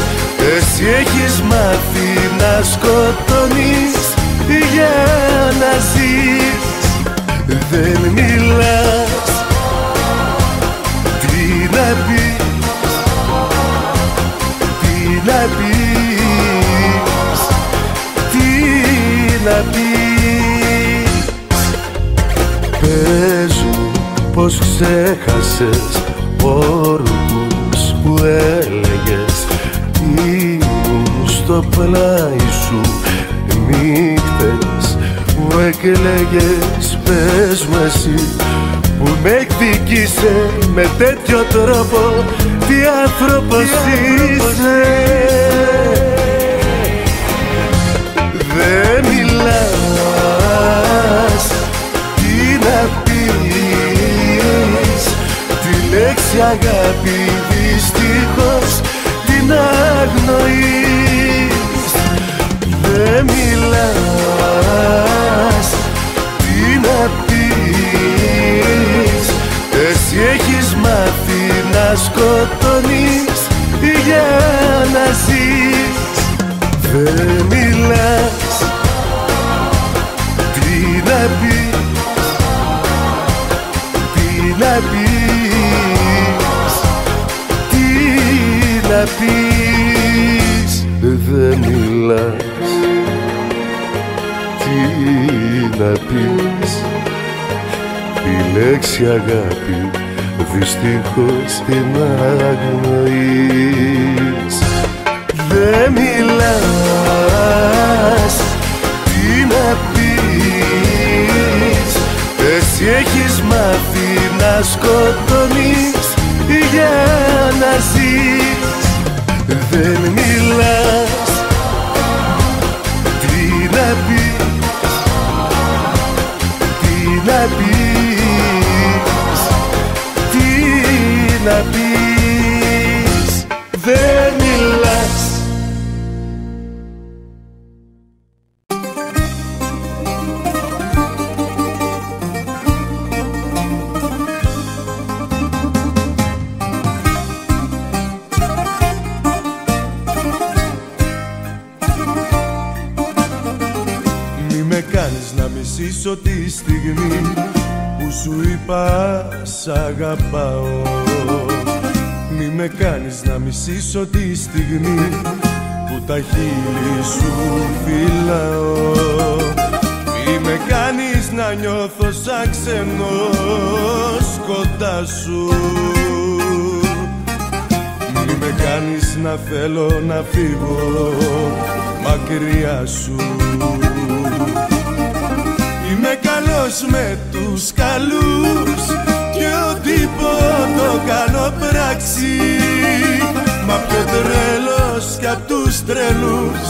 Εσύ έχεις μάθει να σκοτώνεις για να ζεις. Δεν μιλάς Τι να πεις. Τι να πεις. Τι να πεις. Πες. μου πως ξέχασες όρκους που έλεγες; Ήμουν στο πλάι σου νύχτες μου έκλαιγες πες μου εσύ που με εκδικήσε με τέτοιο τρόπο τι άνθρωπος είσαι. Δεν μιλάς τι να πεις τι λέξη λέξη αγάπη δυστυχώς την αγνοείς. Δεν μιλάς, τι να πεις. Εσύ έχεις μάθει να σκοτώνεις για να ζεις. Δεν μιλάς, τι να πεις. Τι να πεις Τι να πεις Δεν μιλάς. Τι να πεις Τη λέξη αγάπη δυστυχώς την αγνοείς. Δεν μιλάς, τι να πεις Εσύ έχεις μάθει να σκοτώνεις για να ζεις. Δεν μιλάς, τι να πεις. Τι να πεις. Τι να πεις σ' αγαπάω. Μη με κάνεις να μισήσω τη στιγμή που τα χείλη σου φυλάω. Μη με κάνεις να νιώθω σαν ξενός κοντά σου. Μη με κάνεις να θέλω να φύγω μακριά σου. Είμαι καλός με τους καλούς και ό,τι πω το κάνω πράξη. Μα πιο τρελός κι απ' τους τρελούς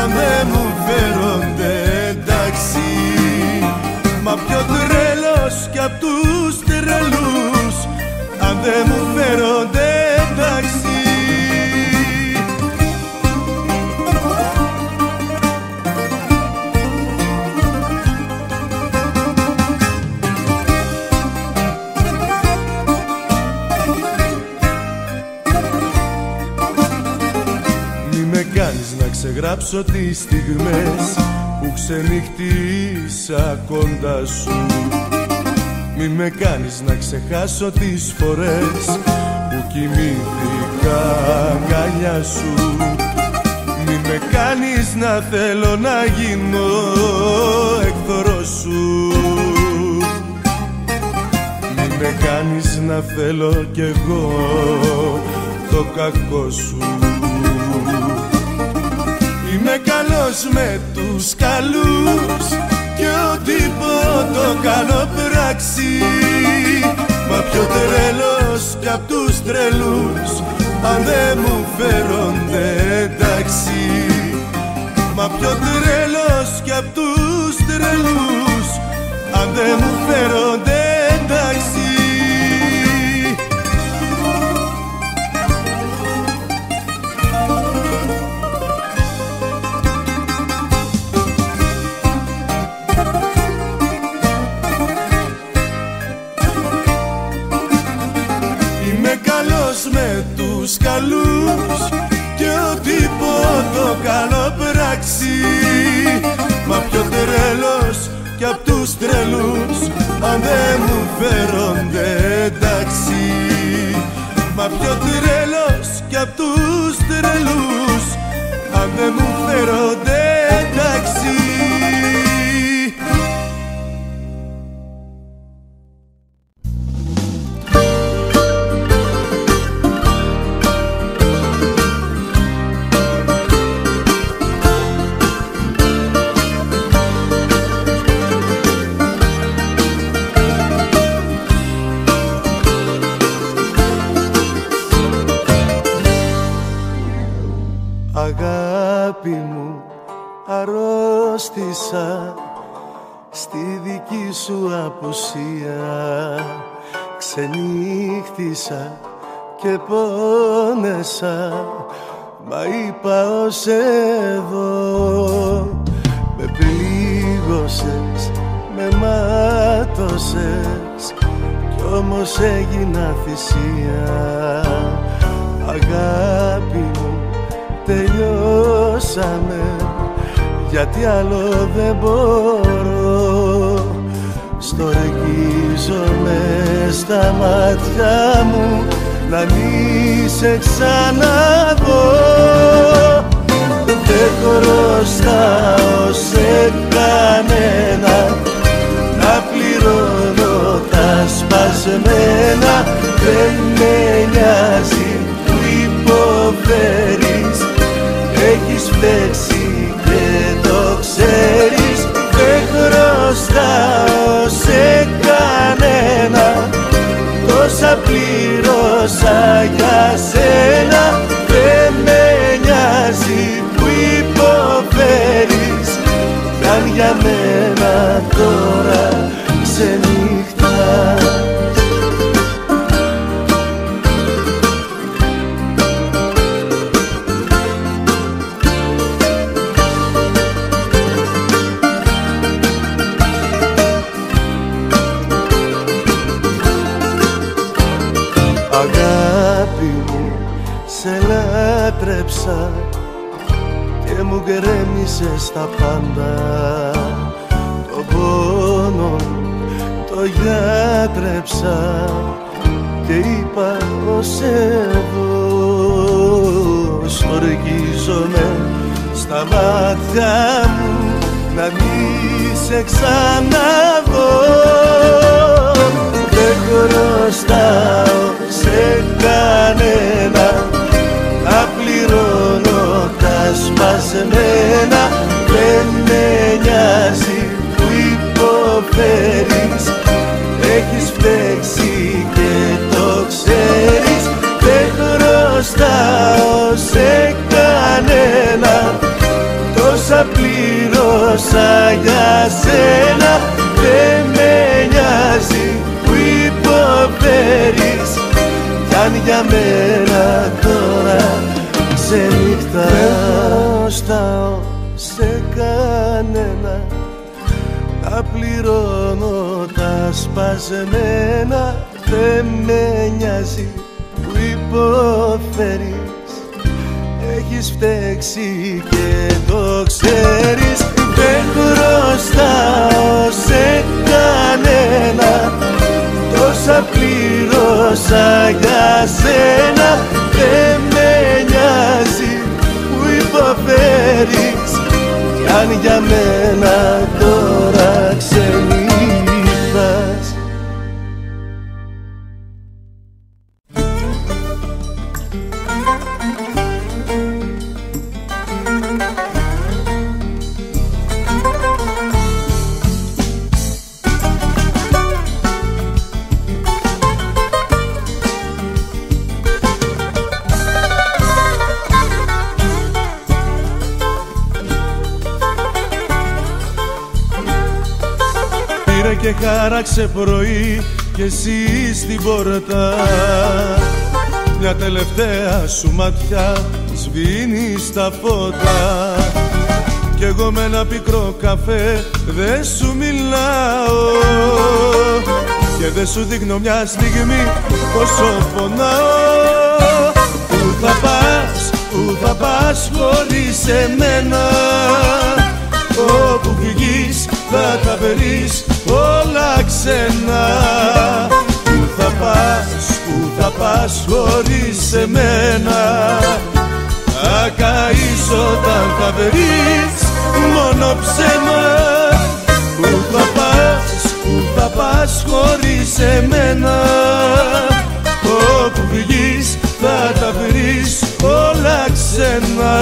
αν δεν μου φέρονται εντάξει. Μα πιο τρελός κι απ' τους τρελούς αν δεν μου φέρονται να ξεγράψω τις στιγμές που ξενυχτήσα κοντά σου. Μη με κάνεις να ξεχάσω τις φορές που κοιμήθηκα αγκαλιά σου. Μη με κάνεις να θέλω να γίνω εχθρός σου. Μη με κάνεις να θέλω κι εγώ το κακό σου Είμαι καλός με τους καλούς και ό,τι πω το κάνω πράξη. Μα πιο τρελός κι απ' τους τρελούς αν δεν μου φέρονται εντάξει. Μα πιο τρελός κι απ' τους τρελούς αν δεν μου φέρονται καλούς και ό,τι πω το κάνω πράξη Μα πιο τρελός κι απ' τους τρελούς αν δεν μου φέρονται εντάξει. Μα πιο τρελός κι απ' τους τρελούς αν δεν μου φέρονται Γιατί άλλο δεν μπορώ. Στοργίζομαι στα μάτια μου να μη σε ξαναδώ. Δεν χρωστάω σε κανένα να πληρώνω τα σπασμένα. Δεν με νοιάζει που υποφέρεις. Έχεις φταίξει πλήρωσα για σένα γιατρέψα και είπα ως εδώ στοργίζομαι στα μάτια μου να μη σε ξαναδώ δεν χρωστάω σε κανένα να πληρώνω τα σπασμένα. Δεν με νοιάζει που υποφέρεις κανένα. Τόσα πλήρωσα για σένα δεν με νοιάζει που υποφέρεις. Κι αν για μένα τώρα ξενύχτα Δεν στάω σε κανένα. Να πληρώνω τα σπασμένα δεν με νοιάζει που υποφέρεις. έχεις φταίξει και το ξέρεις δεν χρωστάω σε κανένα. Τόσα πλήρωσα για σένα δεν με νοιάζει που υποφέρεις. Κι αν για μένα τώρα ξενύχτας χάραξε πρωί και εσύ στην πόρτα. Μια τελευταία σου ματιά σβήνει στα φώτα. Κι εγώ με ένα πικρό καφέ δεν σου μιλάω. Και δεν σου δείχνω μια στιγμή πόσο πονάω. Πού θα πας, πού θα πας χωρίς εμένα. Όπου βγεις θα τα βρεις όλα ξένα. Πού θα πας, πού θα πας χωρίς εμένα. Θα καείς όταν θα βρεις μόνο ψέμα. Πού θα πας, πού θα πας χωρίς εμένα. Όπου βγεις θα τα βρεις όλα ξένα.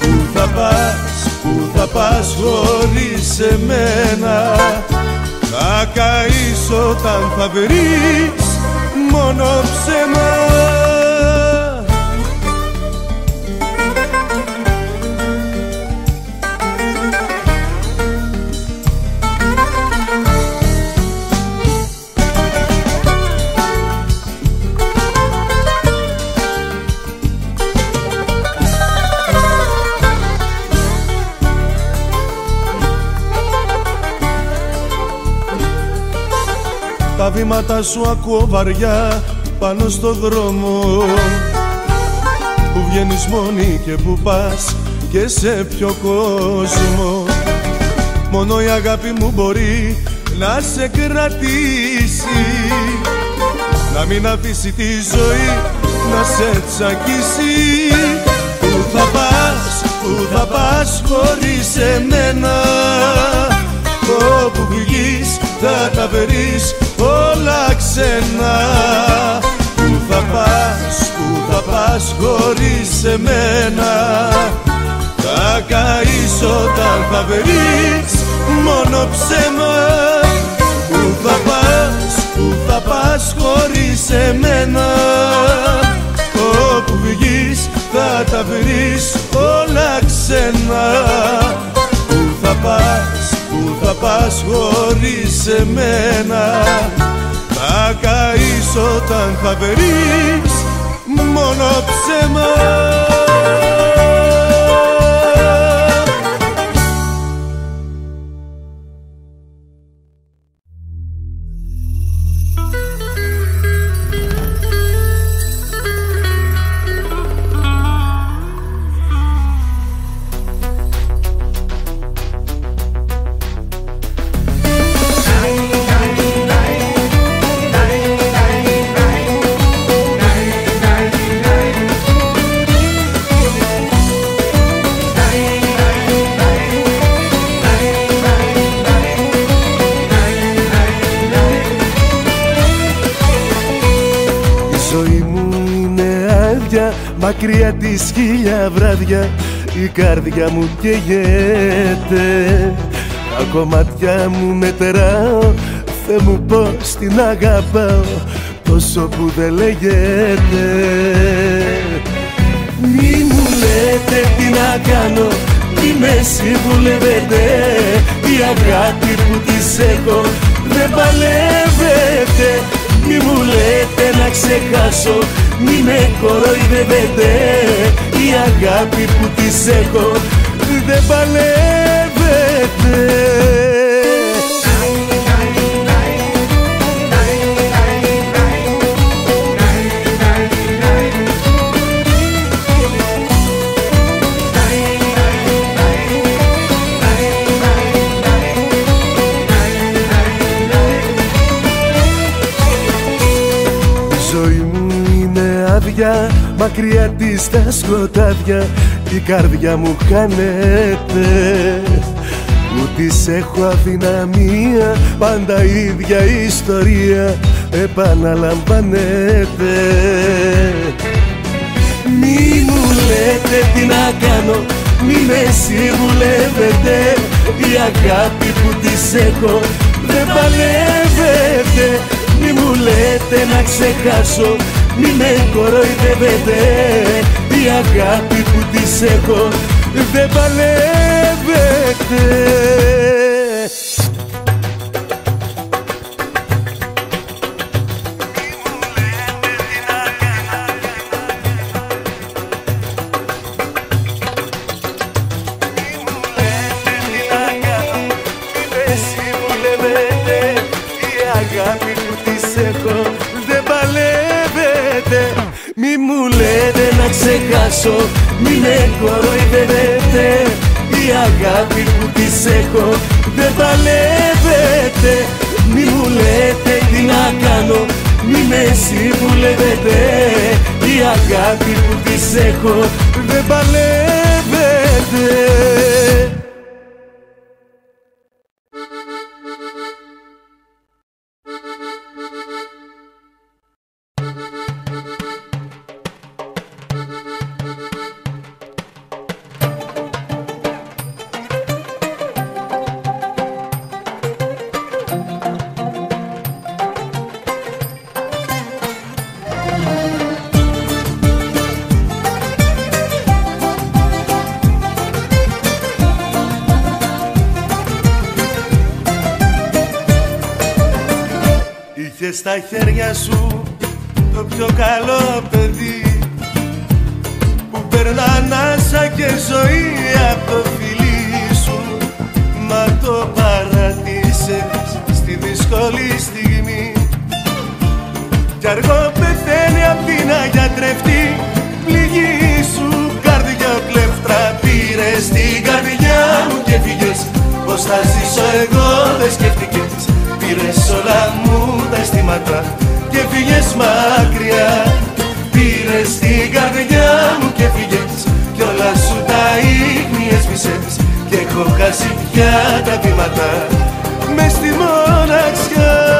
Πού θα πας, πού θα πας χωρίς εμένα. Θα καείς όταν θα βρεις μόνο ψέμα βήματα σου ακούω βαριά πάνω στο δρόμο. Που βγαίνεις μόνη και που πας και σε ποιο κόσμο. Μόνο η αγάπη μου μπορεί να σε κρατήσει. Να μην αφήσει τη ζωή να σε τσακίσει. Πού θα πας, πού θα πας χωρίς εμένα. Όπου βγεις θα τα βρεις όλα ξένα. Πού θα πας, πού θα πας χωρίς εμένα. Θα καείς όταν θα βρεις μόνο ψέμα. Πού θα πας, πού θα πας χωρίς εμένα. Όπου βγεις θα τα βρεις όλα ξένα. Πού θα πας, πού θα πας χωρίς εμένα. Θα καείς όταν θα βρεις μόνο ψέμα μακριά της χίλια βράδια η καρδιά μου καίγεται. Τα κομμάτια μου μετράω Θε μου πως την αγαπάω τόσο που δεν λέγεται. Μη μου λέτε τι να κάνω μη με συμβουλεύετε. Η αγάπη που της έχω δεν παλεύεται. Μη μου λέτε να ξεχάσω μη με κοροϊδεύετε Η αγάπη που της έχω δεν παλεύεται Μακριά της τα σκοτάδια η καρδιά μου χάνεται. Που της έχω αδυναμία πάντα ίδια ιστορία επαναλαμβάνεται. Μη μου λέτε τι να κάνω μη με συμβουλεύετε. Η αγάπη που της έχω δεν παλεύεται. Μη μου λέτε να ξεχάσω μη με κοροϊδεύετε Η αγάπη που της έχω δεν παλεύεται ξεχάσω Μη με κοροϊδεύετε. Η αγάπη που της έχω δεν παλεύεται Μη μου λέτε τι να κάνω Μη με συμβουλεύετε. Η αγάπη που της έχω δεν παλεύεται στα χέρια σου το πιο καλό παιδί που περνά ανάσα και ζωή από το φιλί σου. Μα το παρατήσες στη δύσκολη στιγμή. Αργό πεθαίνει απ' την αγιατρευτή. Πληγή σου καρδιά κλέφτρα πήρε στην καρδιά μου και φύγες. Πως θα ζήσω εγώ δεν σκέφτηκες Πήρες όλα μου τα αισθήματα και φύγες μακριά. Πήρες την καρδιά μου και φύγες κι όλα σου τα ίχνη έσβησες και έχω χάσει πια τα βήματα μες στη μοναξιά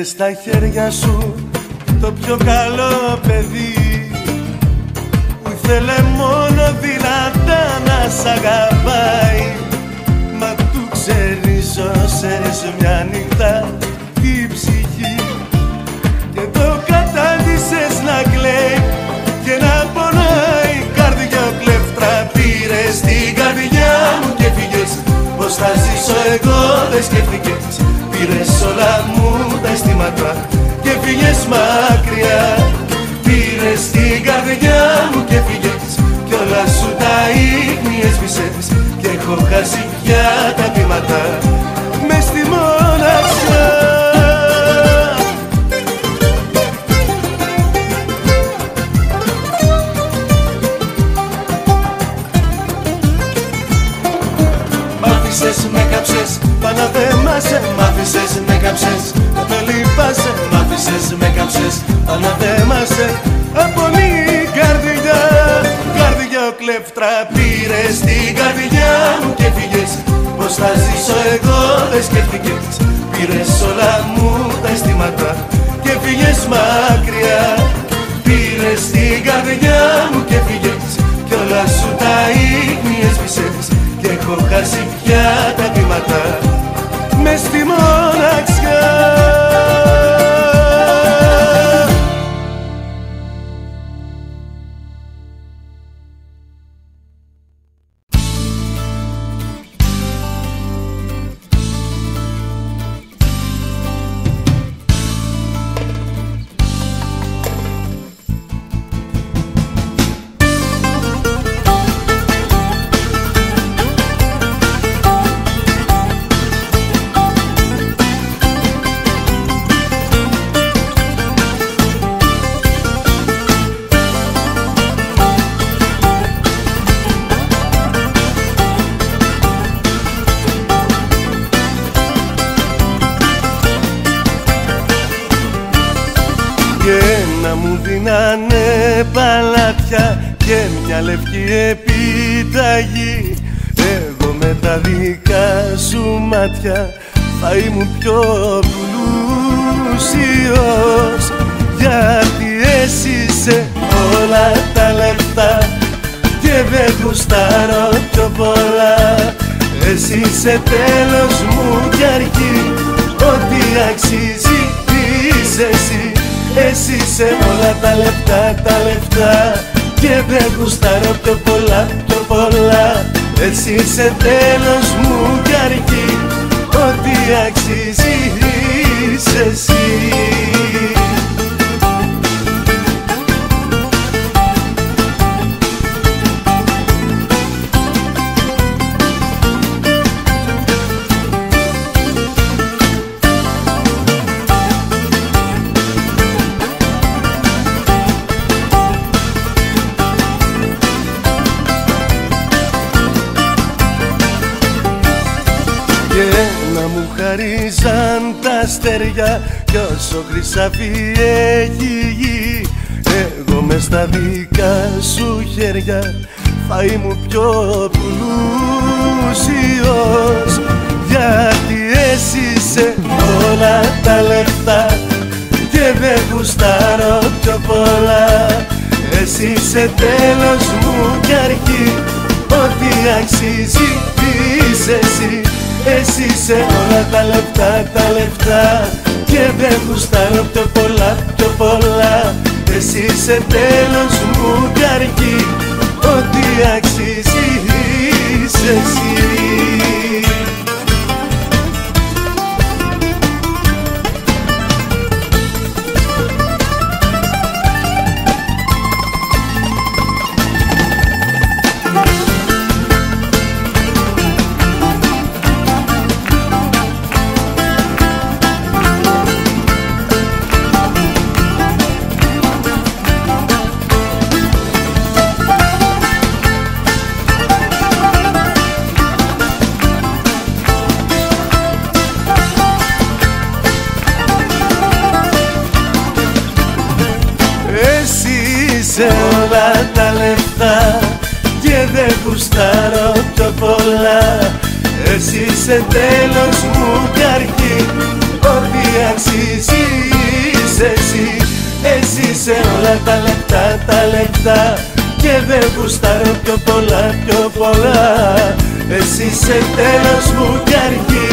Είχε στα χέρια σου το πιο καλό παιδί. Που ήθελε μόνο δυνατά να σ' αγαπάει. Μα του ξεριζώσες μια νύχτα την ψυχή. Και το κατάντησες να κλαίει και να πονάει. Καρδιά κλέφτρα πήρες την καρδιά μου και φύγες. Πως θα ζήσω εγώ δεν σκέφτηκες Πήρες όλα μου τα αισθήματα και φύγες μακριά. Πήρες την καρδιά μου και φύγες κι όλα σου τα ίχνη έσβησες. Και έχω χάσει πια τα βήματα Μ' άφησες, με κάψες, με λυπάσαι. Μ' άφησες, με κάψες, πάνω δεν μάσε Από την καρδιά, καρδιά κλέφτρα Πήρες την καρδιά μου και φύγες. Πως θα ζήσω εγώ δεν σκέφτηκες. Πήρες όλα μου τα αισθήματα και φύγες μακριά. Πήρες την καρδιά μου και φύγες. Κι όλα σου τα ίχνη έσβησες. Και έχω χάσει πια τα βήματα μες στη μοναξιά Και δεν γουστάρω πιο πολλά, πιο πολλά. Εσύ είσαι τέλος μου κι αρχή Ό,τι αξίζει είσαι εσύ αστέρια κι όσο χρυσάφι έχει γη εγώ μες στα δικά σου χέρια θα ήμουν πιο πλούσιος. Γιατί εσύ είσαι όλα τα λεφτά και δεν γουστάρω πιο πολλά. Εσύ είσαι τέλος μου κι αρχή ό,τι αξίζει είσαι εσύ εσύ είσαι όλα τα λεφτά, τα λεφτά. Και δεν γουστάρω πιο πολλά, πιο πολλά. Εσύ είσαι τέλος μου κι αρχή Ό,τι αξίζει είσαι εσύ σε τέλος μου καρκί Ό,τι αξίζει είσαι εσύ. Εσύ σε όλα τα λεπτά, τα λεπτά. Και δεν γουστάρω πιο πολλά, πιο πολλά. Εσύ σε τέλος μου καρκί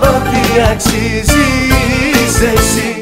Ό,τι αξίζει εσύ.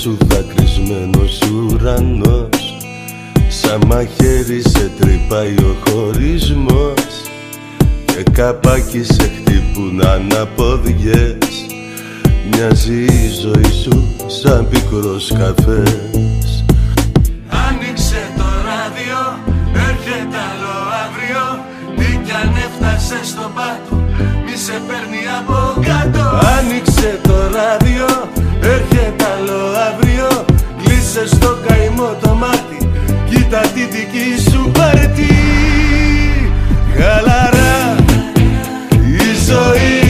σου δακρυσμένος ουρανός. Σαν μαχαίρι σε τρυπάει ο χωρισμός. Και καπάκι σε χτυπούν αναποδιές. Μοιάζει η ζωή σου σαν πικρός καφές. Άνοιξε το ράδιο, έρχεται άλλο αύριο. Τι κι αν έφτασε στο πάτο σε παίρνει από κάτω. Άνοιξε το ράδιο, έρχεται άλλο αύριο. Κλείσε στο καημό το μάτι, κοίτα τη δική σου πάρτι. Χαλαρά η ζωή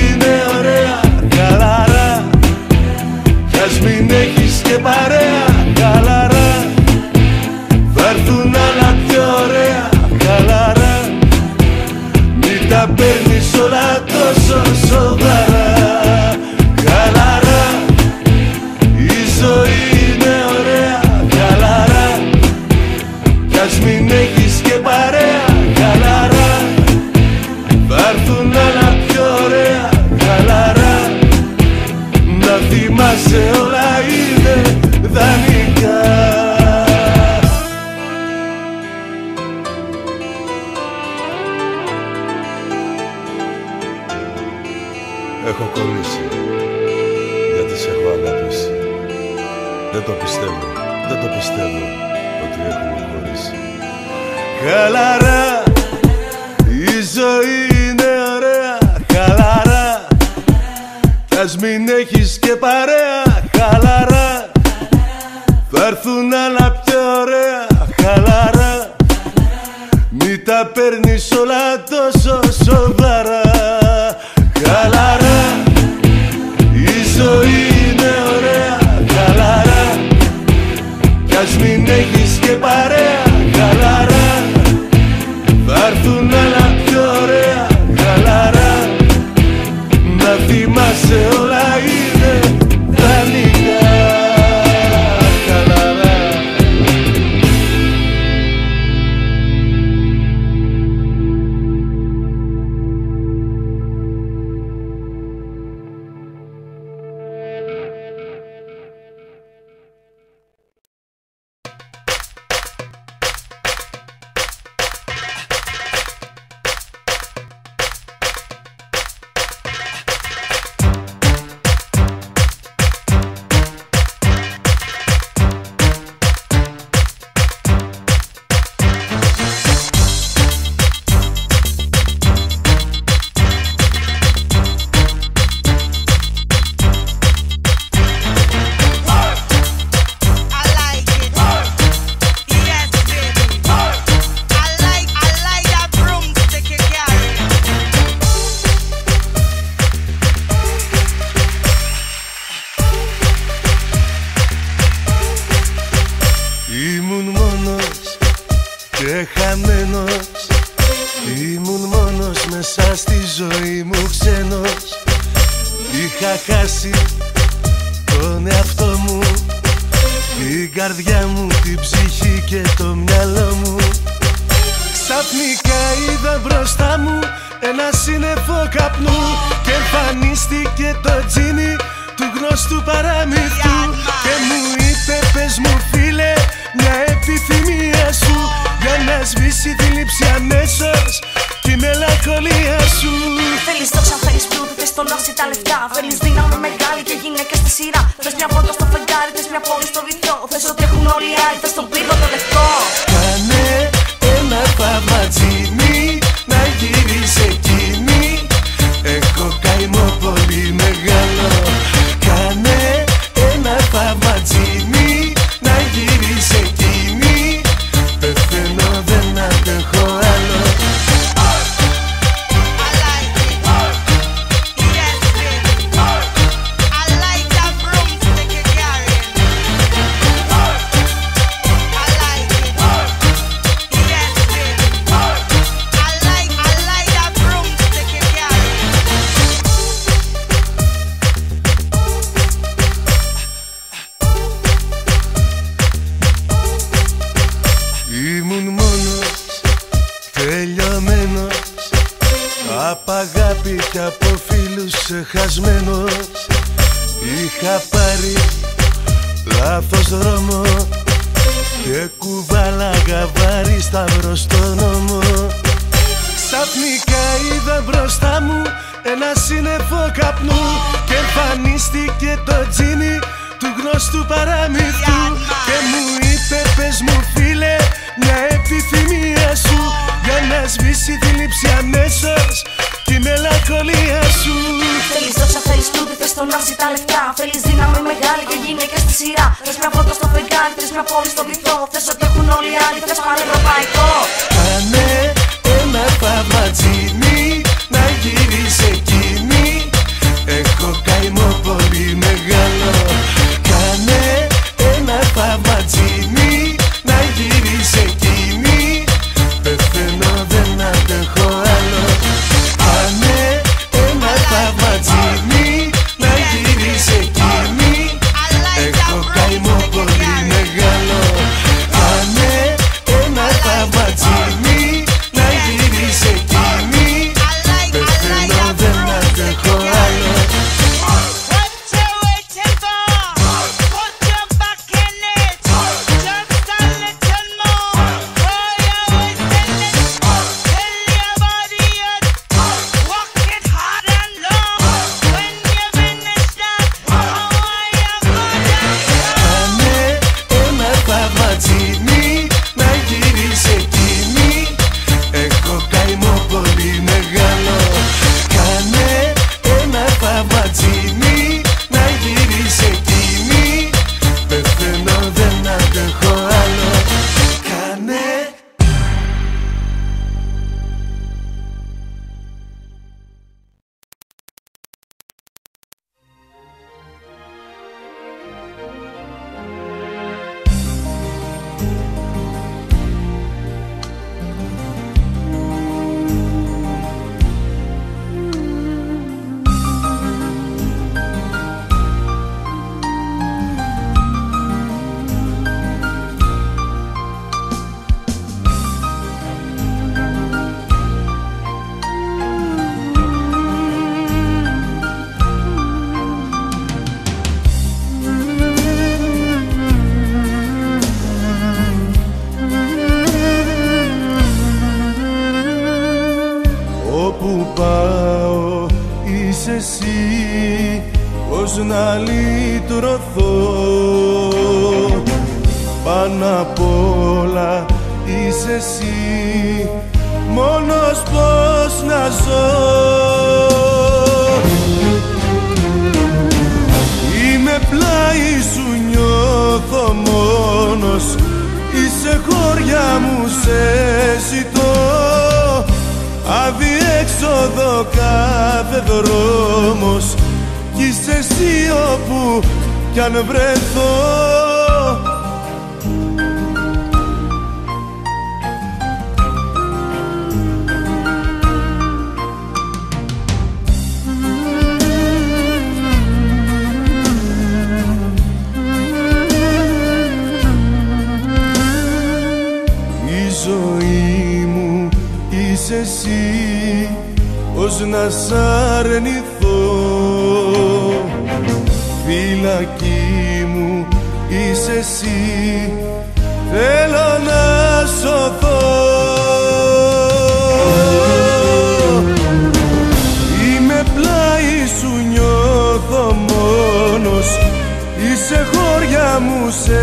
σε χώρια μου σε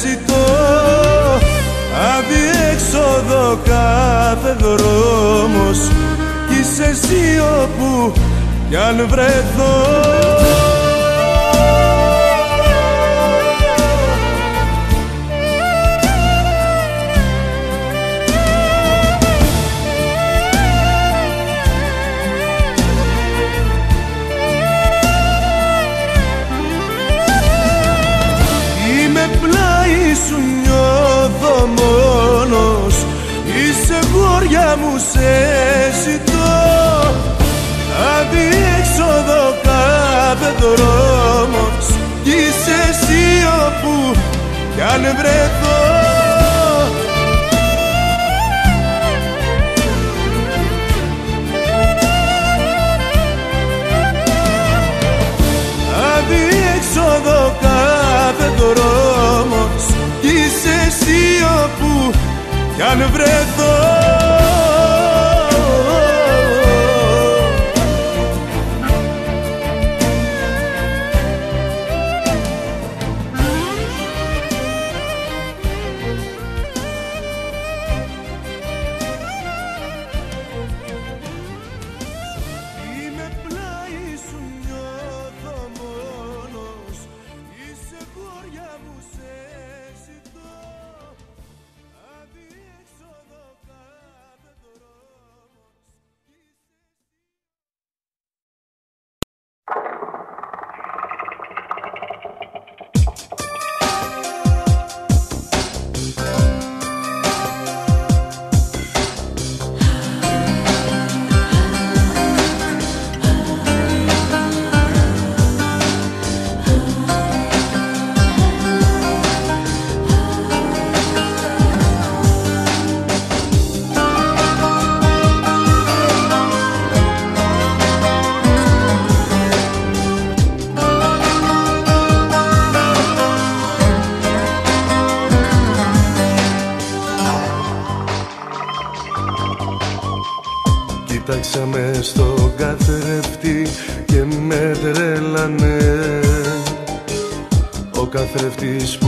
ζητώ. Αδιέξοδο κάθε δρόμος. Κι είσαι εσύ όπου κι αν βρεθώ. που σε ζητώ Αδιέξοδο κάθε δρόμος. Κι είσαι εσύ όπου κι αν βρεθώ. Αδιέξοδο κάθε δρόμος. Κι είσαι εσύ όπου κι αν βρεθώ. this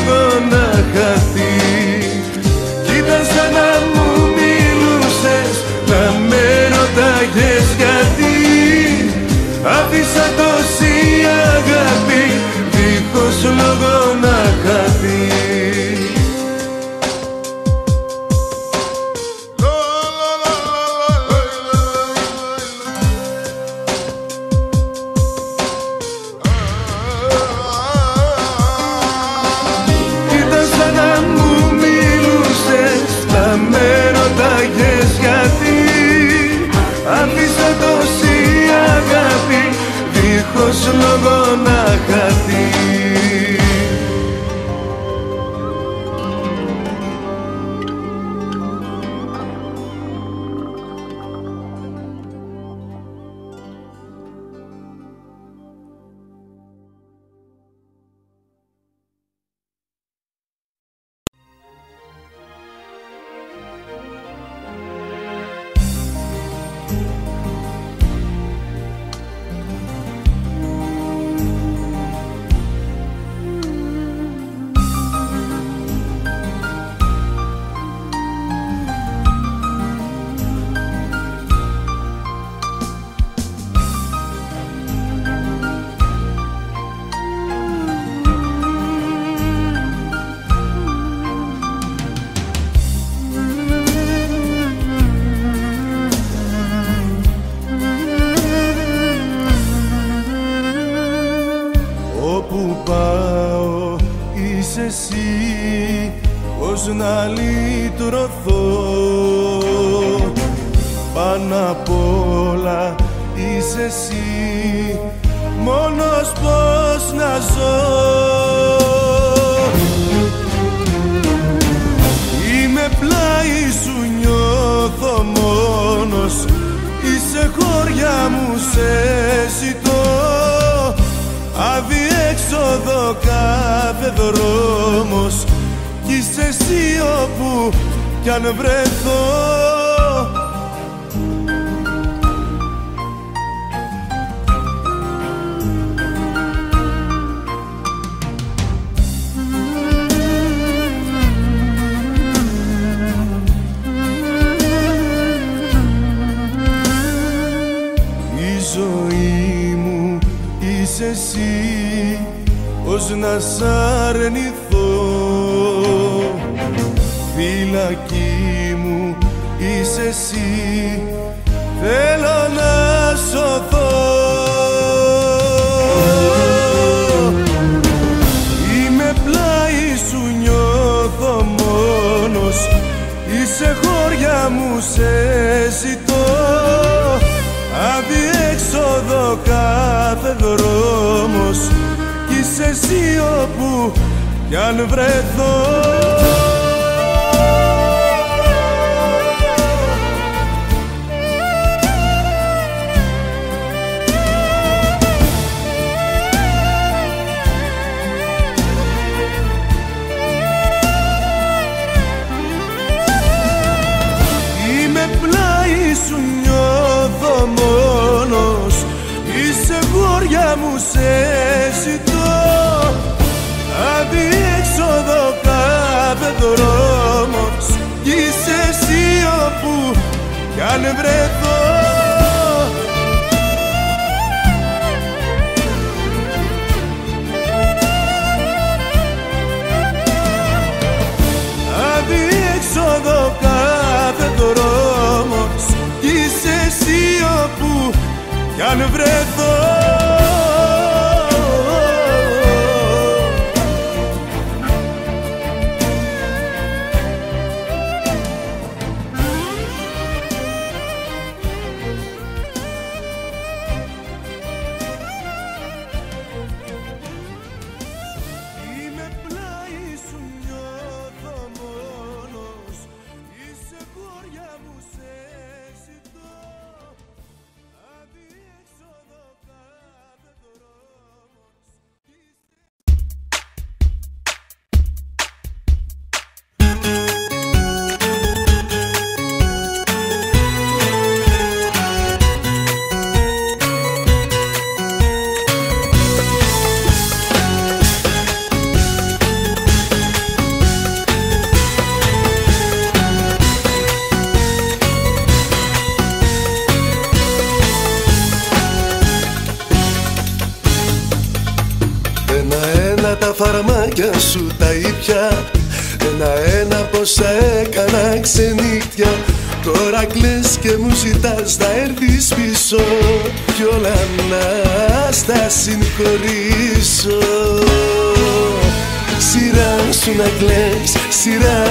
look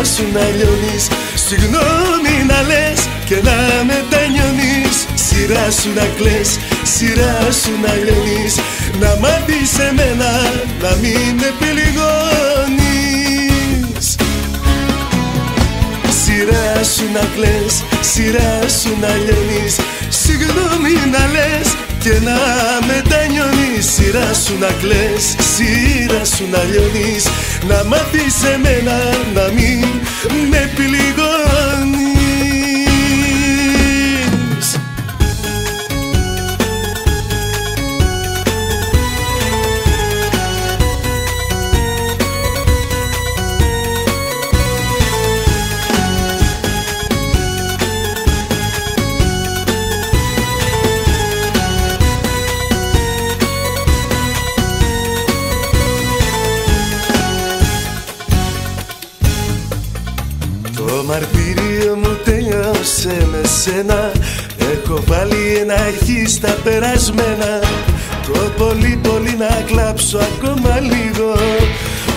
σου να λιώνεις. Συγγνώμη να λες και να μετανιώνεις Σειρά σου να κλαις, σειρά σου να λιώνεις. Να μάθεις εμένα να μην επιλυγώνεις Σειρά σου να κλαις, σειρά σου να λιώνεις. Συγγνώμη να λες και να μετανιώνεις Σειρά σου να κλαις, σειρά σου να λιώνεις Να μάθεις εμένα να μην με επιλυγώνεις στα περασμένα. Το πολύ πολύ να κλάψω ακόμα λίγο.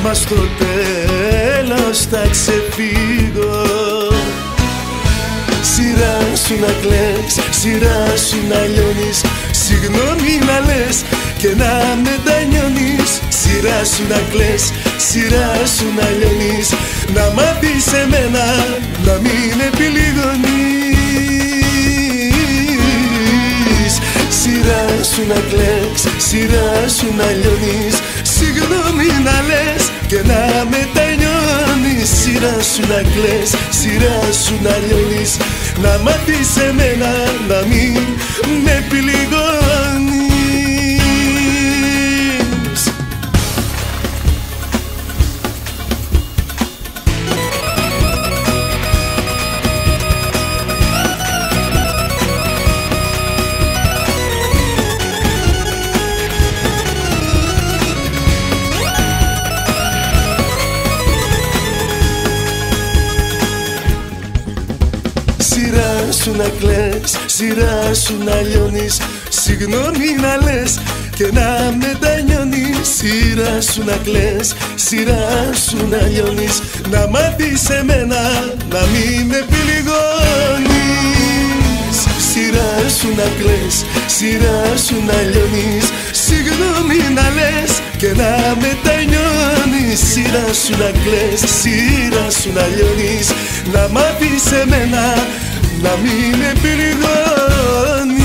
Μας στο τέλος θα ξεφύγω. Σειρά σου να κλαις, σειρά σου να λιώνεις. Συγγνώμη να λες και να μετανιώνεις Σειρά σου να κλαις, σειρά σου να λιώνεις. Να μάθεις εμένα να μην επιλυγωνείς σου να κλαις, σειρά σου να λιώνεις Συγγνώμη να λες και να μετανιώνεις. Σειρά σου να κλαις, σειρά σου να λιώνεις Να μάθεις εμένα να μην με επιλυγώνεις κλαις, σειρά σου να λιώνεις. Συγγνώμη να λες και να μετανιώνεις. Σειρά σου να κλαις, σειρά σου να λιώνεις. Να μάθεις εμένα να μην επιλυγώνεις. Σειρά σου να κλαις, σειρά σου να λιώνεις. Συγγνώμη να λες και να μετανιώνεις. Σειρά σου να κλαις, σειρά σου να λιώνεις. Να μάθεις εμένα να μην επιλυγώνεις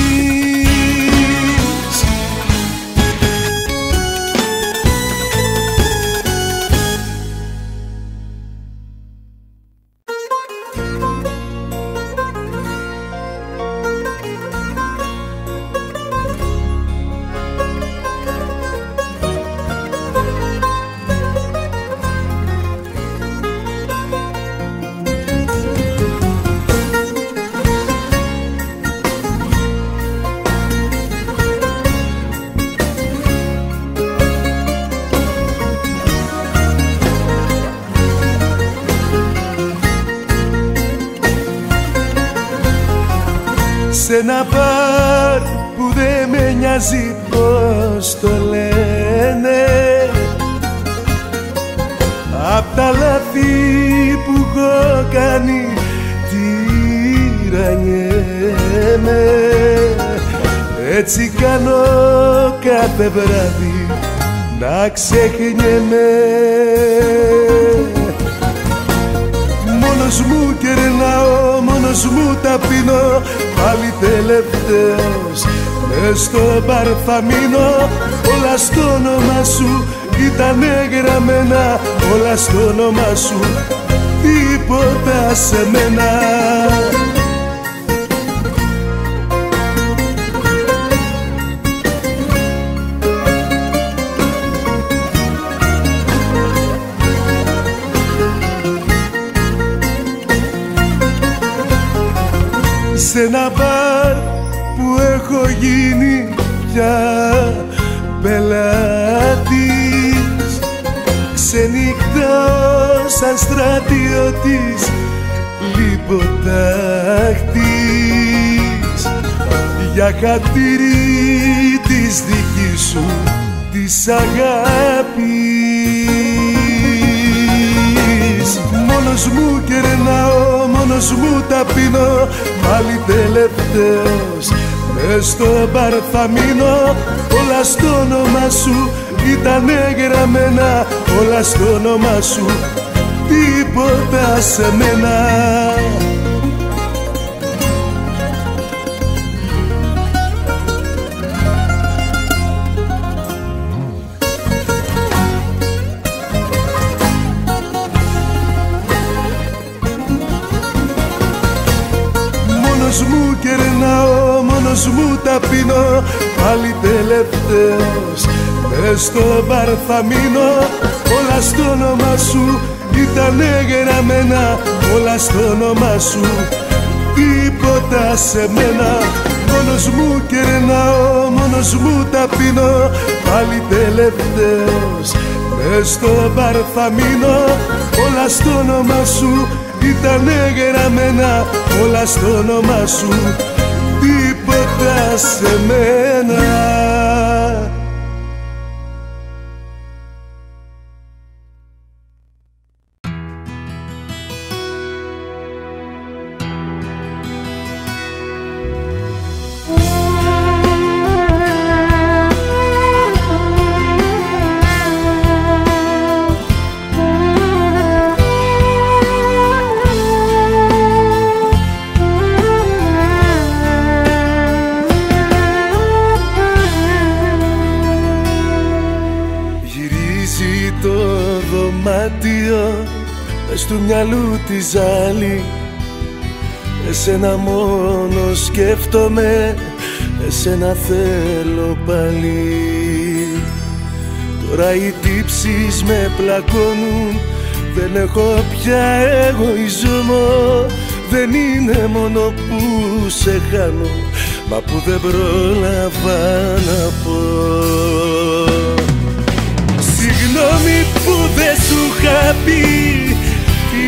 ένα μπαρ που δεν με πειράζει πως το λένε. Απ' τα λάθη που έχω κάνει τυραννιέμαι Έτσι κάνω κάθε βράδυ να ξεχνιέμαι. Μόνος μου κερνάω, μόνος μου ταπεινώ Πάλι τελευταίος μες στο παρθαμίνο Όλα στο όνομα σου ήταν γραμμένα. Όλα στο όνομα σου τίποτα σε μένα σε ένα μπαρ που έχω γίνει πια πελάτης. Ξενυχτάω σαν στρατιώτης λιποτάχτης για χατήρι της δικής σου της αγάπης. Μόνος μου κερνάω, μόνος μου ταπεινώ Πάλι τελευταίος μες στο μπαρ θα μείνω. Όλα στο όνομα σου ήταν γραμμένα. Όλα στο όνομα σου τίποτα σε μένα κερνάω, μόνος μου ταπεινώ Πάλι τελευταίος. Μες στο μπαρ θα μείνω Όλα στο όνομα σου ήταν γραμμένα. Όλα στο όνομα σου τίποτα σε μένα. Μόνος μου κερνάω, μόνος μου ταπεινώ Πάλι τελευταίος. Μες στο μπαρ θα μείνω Όλα στο όνομα σου ήταν γραμμένα. Όλα στο όνομα σου τίποτα σε μένα Εσένα μόνο σκέφτομαι Εσένα θέλω πάλι. Τώρα οι τύψεις με πλακώνουν Δεν έχω πια εγωισμό Δεν είναι μόνο που σε χάνω Μα που δεν πρόλαβα να πω. Συγγνώμη που δεν σου είχα πει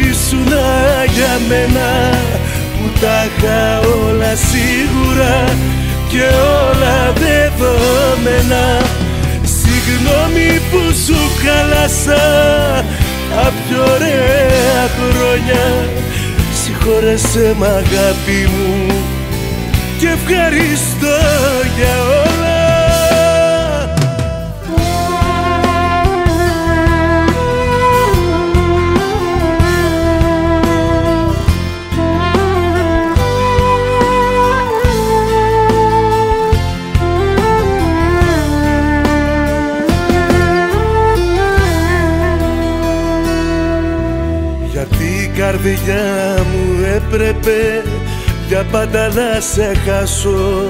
Ήσουνα για μένα. Που τα είχα όλα σίγουρα Και όλα δεδομένα. Συγγνώμη που σου χάλασα Απ' πιο ωραία χρόνια. Συγχώρεσέ μ' αγάπη μου Και ευχαριστώ για όλα για πάντα να σε χάσω.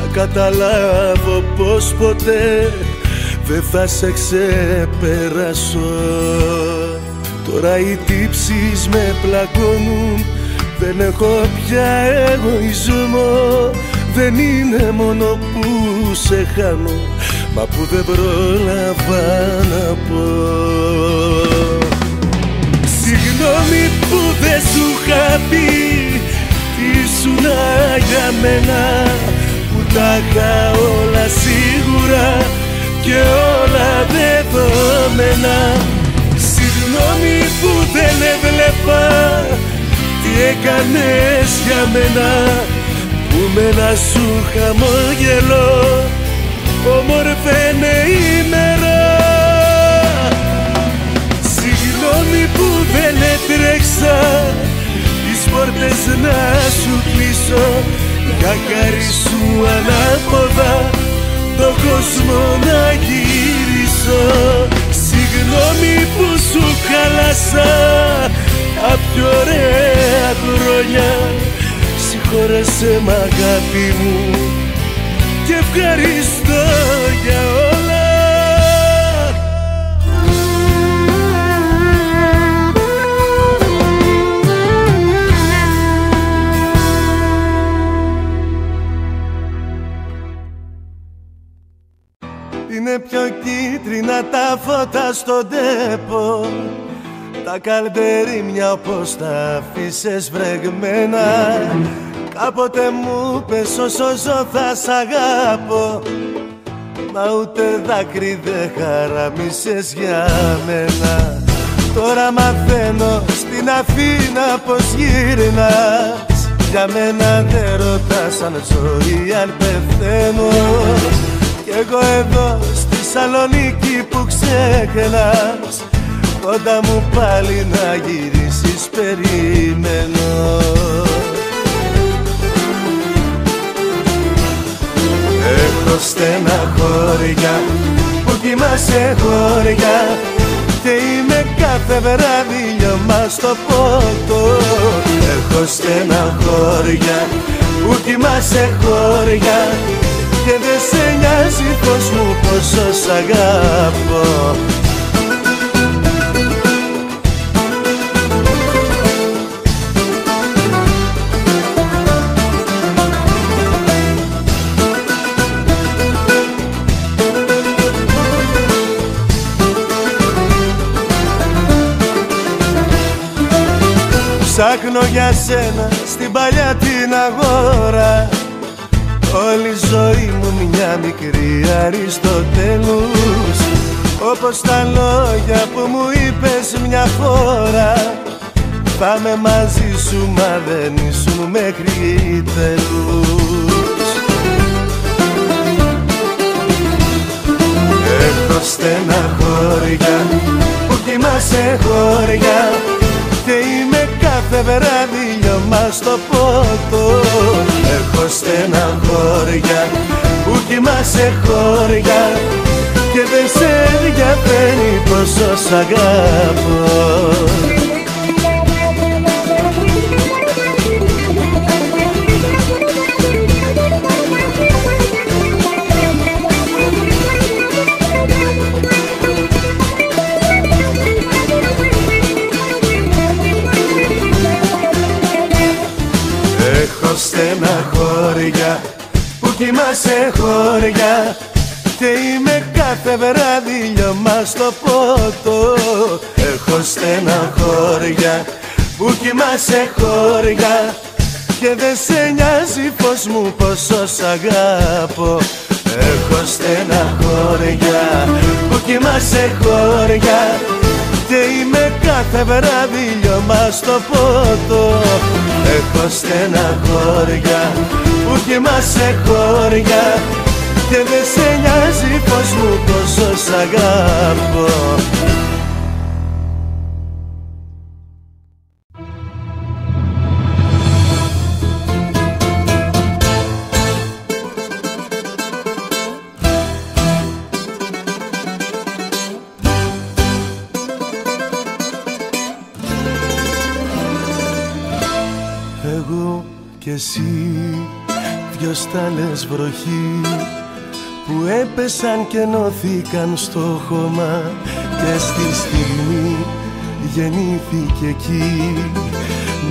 Να καταλάβω πως ποτέ δεν θα σε ξεπεράσω. Τώρα οι τύψεις με πλακώνουν. Δεν έχω πια εγωισμό. Δεν είναι μόνο που σε χάνω Μα που δεν πρόλαβα να πω. Συγγνώμη που δεν σου είχα πει Ήσουνα για μένα Που τα είχα όλα σίγουρα και όλα δεδομένα. Συγγνώμη που δεν έβλεπα τι έκανες για μένα που με ένα σου χαμόγελο όμορφαινε η μέρα. Συγγνώμη που δεν έτρεξα τις πόρτες να σου κλείσω. Για χάρη σου ανάποδα το κόσμο να γυρίσω. Συγγνώμη που σου χάλασα απ' πιο ωραία χρόνια. Συγχώρεσέ μ' αγάπη μου και ευχαριστώ για όλα Είναι πιο κίτρινα τα φώτα στον τέπο. Τα καλντερίμια όπως τα αφήσες βρεγμένα. Κάποτε μου πες όσο ζω θα σ' αγάπω Μα ούτε δάκρυ δεν χαραμίσες για μένα. Τώρα μαθαίνω στην Αθήνα πως γύρνας Για μένα δεν ρωτάς αν ζω ή αν πεθαίνω. Κι εγώ εδώ στη Σαλονίκη που ξέχνας Κοντά μου πάλι να γυρίσεις περιμένω Έχω στεναχώρια που κοιμάσαι χώρια Και είμαι κάθε βράδυ λιωμά στο πότο. Έχω στεναχώρια που κοιμάσαι χώρια Και δεν σε νοιάζει πως μου πόσο σ' αγάπω Ψάχνω για σένα στην παλιά την αγορά Όλη η ζωή μου μια μικρή Αριστοτέλους. Όπως τα λόγια που μου είπες μια φορά. Θα με μαζί σου μα δεν ήσουν μέχρι τέλους. Έχω στεναχώρια που κοιμάσαι χώρια και είμαι κάθε βράδυ λιωμά στο πότο. Έχω στεναχώρια που κοιμάσαι χώρια. Και δεν σε ενδιαφέρει πόσο σ' αγάπω στεναχώρια που κοιμάσαι χώρια. Και είμαι κάθε βράδυ λιωμά στο πότο Έχω στεναχώρια που κοιμάσαι χώρια. Και δεν σε νοιάζει πως μου πόσο σ' αγάπω Έχω στεναχώρια που κοιμάσαι χώρια. Και είμαι κάθε βράδυ λιωμά στο πότο Έχω στεναχώρια που κοιμάσαι χώρια Και δεν σε νοιάζει πως μου πόσο σ' αγάπω Εγώ και εσύ δυο στάλες βροχή που έπεσαν και ενώθηκαν στο χώμα και στη στιγμή γεννήθηκε εκεί.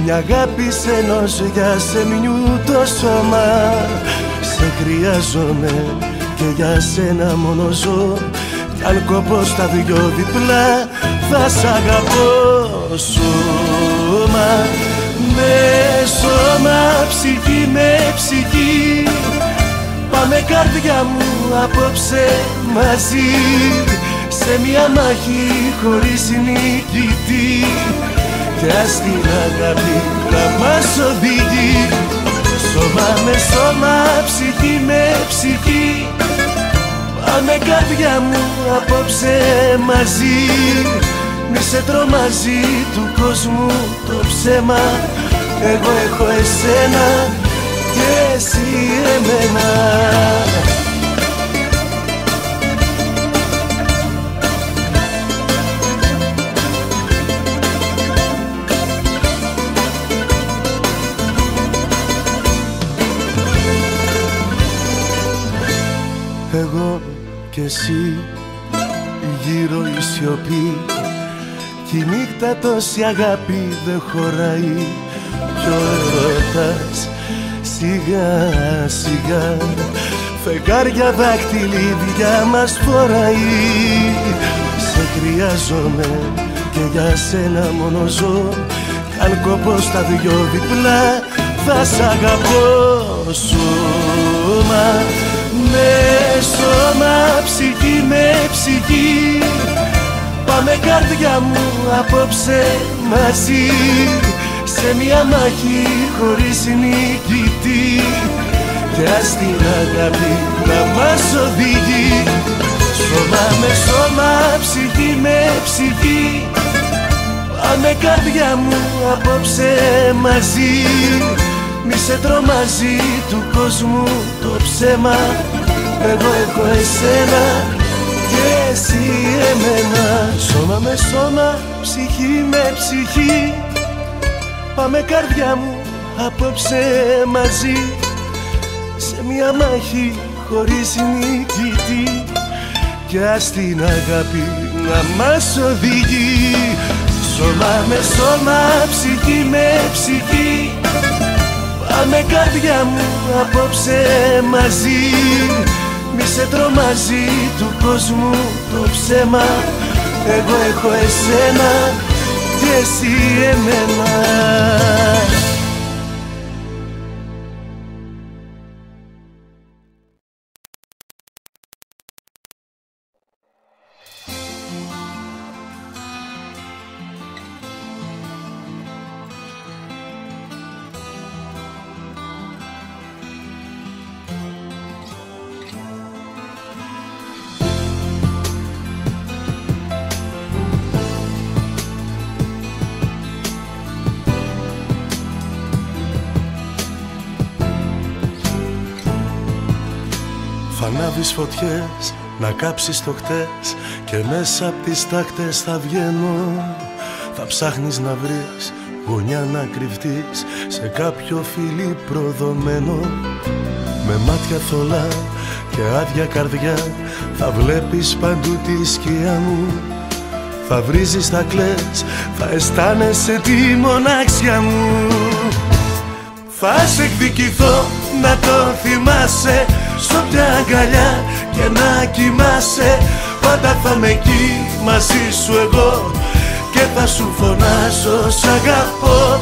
Μια αγάπη σε ενός για σεμνιού το σώμα. Σε χρειάζομαι και για σένα μόνο ζω. Κι αν κοπώς στα δυο διπλά θα σ' αγαπώ σώμα με σώμα ψυχή με ψυχή. Πάμε καρδιά μου απόψε μαζί. Σε μια μάχη χωρίς νικητή. Κι ας την αγάπη να μας οδηγεί. Σώμα με σώμα, ψυχή με ψυχή. Πάμε καρδιά μου απόψε μαζί Μη σε τρομάζει του κόσμου το ψέμα. Εγώ έχω εσένα και εσύ εμένα. Εγώ και εσύ γύρω η σιωπή Κι η νύχτα τόση αγάπη δεν χωράει. Κι ο έρωτας σιγά σιγά Φεγγάρια δάχτυλίδια μας φοράει. Σε χρειάζομαι και για σένα μόνο ζω. Κι αν κοπώ στα δυο διπλά θα σ' αγαπώ σώμα με σώμα, ψυχή με ψυχή Πάμε καρδιά μου απόψε μαζί. Σε μια μάχη χωρίς νικητή. Κι ας την αγάπη να μας οδηγεί. Σώμα με σώμα, ψυχή με ψυχή. Πάμε καρδιά μου απόψε μαζί. Μη σε τρομάζει του κόσμου το ψέμα. Εγώ έχω εσένα και εσύ εμένα. Σώμα με σώμα, ψυχή με ψυχή. Πάμε καρδιά μου απόψε μαζί. Σε μια μάχη χωρίς νικητή. Κι ας την αγάπη να μας οδηγεί. Σώμα με σώμα, ψυχή με ψυχή. Πάμε καρδιά μου απόψε μαζί Μη σε τρομάζει του κόσμου το ψέμα. Εγώ έχω εσένα και εσύ εμένα φωτιές, να κάψεις το χτες Και μέσα απ' τις τάχτες θα βγαίνω. Θα ψάχνεις να βρεις γωνιά να κρυφτείς Σε κάποιο φιλί προδομένο. Με μάτια θολά και άδεια καρδιά Θα βλέπεις παντού τη σκιά μου. Θα βρίζεις, θα κλαις, θα αισθάνεσαι τη μοναξιά μου. Θα σε εκδικηθώ να το θυμάσαι Σ' όποια αγκαλιά και να κοιμάσαι Πάντα θα με εκεί μαζί σου εγώ. Και θα σου φωνάζω σ' αγαπώ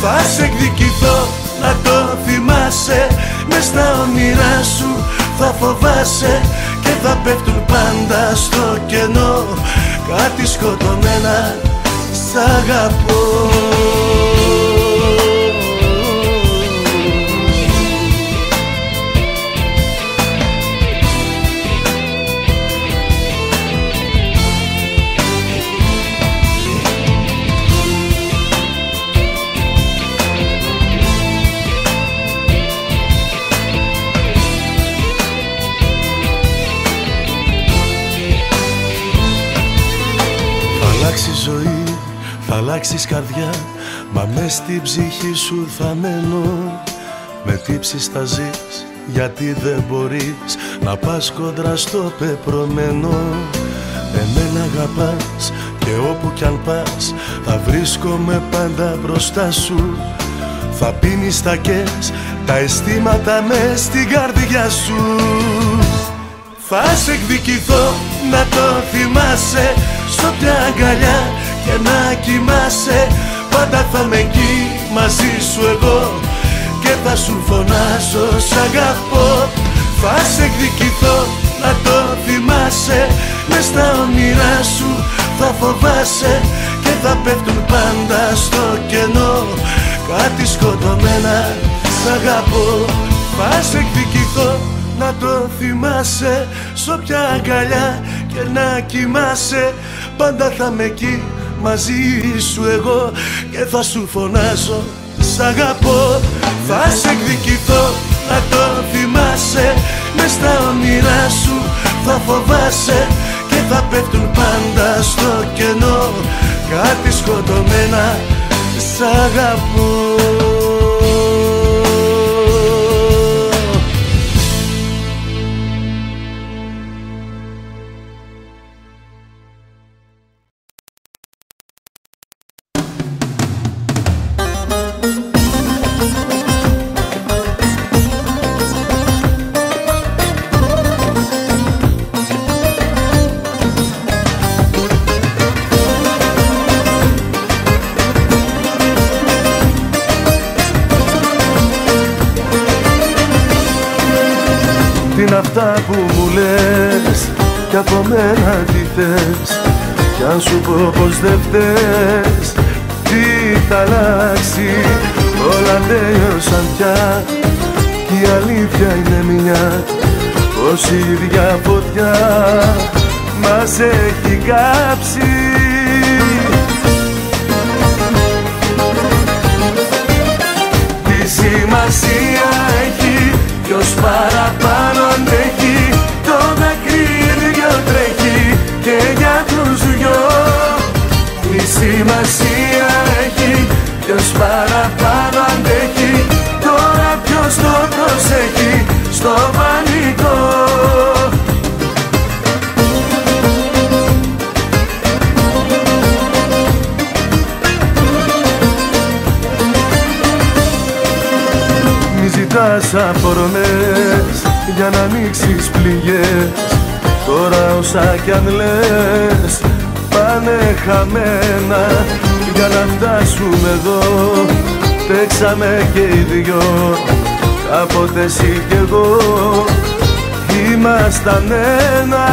Θα σε εκδικηθώ να το θυμάσαι. Μες στα όνειρά σου θα φοβάσαι Και θα πέφτουν πάντα στο κενό. Κάτι σκοτωμένα σ' αγαπώ αλλάξει ζωή, θα αλλάξεις καρδιά. Μα μες στην ψυχή σου θα μένω. Με τύψεις θα ζεις γιατί δεν μπορείς. Να πας κοντρά στο πεπρωμένο. Εμένα αγαπάς και όπου κι αν πας Θα βρίσκομαι πάντα μπροστά σου. Θα πίνεις τα κες, τα αισθήματα μες στην καρδιά σου. Θα σε εκδικηθώ να το θυμάσαι Σ' όποια αγκαλιά και να κοιμάσαι. Πάντα θα με εκεί μαζί σου εγώ Και θα σου φωνάσω σ' αγαπώ. Θα σε εκδικηθώ να το θυμάσαι. Μες στα όνειρά σου θα φοβάσαι Και θα πέφτουν πάντα στο κενό. Κάτι σκοτωμένα σ' αγαπώ. Θα σε εκδικηθώ να το θυμάσαι. Σ' όποια αγκαλιά και να κοιμάσαι Πάντα θα με εκεί μαζί σου εγώ Και θα σου φωνάζω. Σ' αγαπώ Θα σε εκδικηθώ να το θυμάσαι. Μες στα όνειρά σου θα φοβάσαι Και θα πέφτουν πάντα στο κενό. Κάτι σκοτωμένα Σ' αγαπώ δεν φταίς. Τι θα αλλάξει Όλα τέλειωσαν πια. Κι η αλήθεια είναι μια Πως η ίδια φωτιά Μας έχει κάψει Στο πανικό. Μη ζητάς αφορμές για να ανοίξεις πληγές. Τώρα όσα κι αν λες πάνε χαμένα. Για να φτάσουμε εδώ παίξαμε και οι δυο Κάποτε εσύ κι εγώ ήμασταν ένα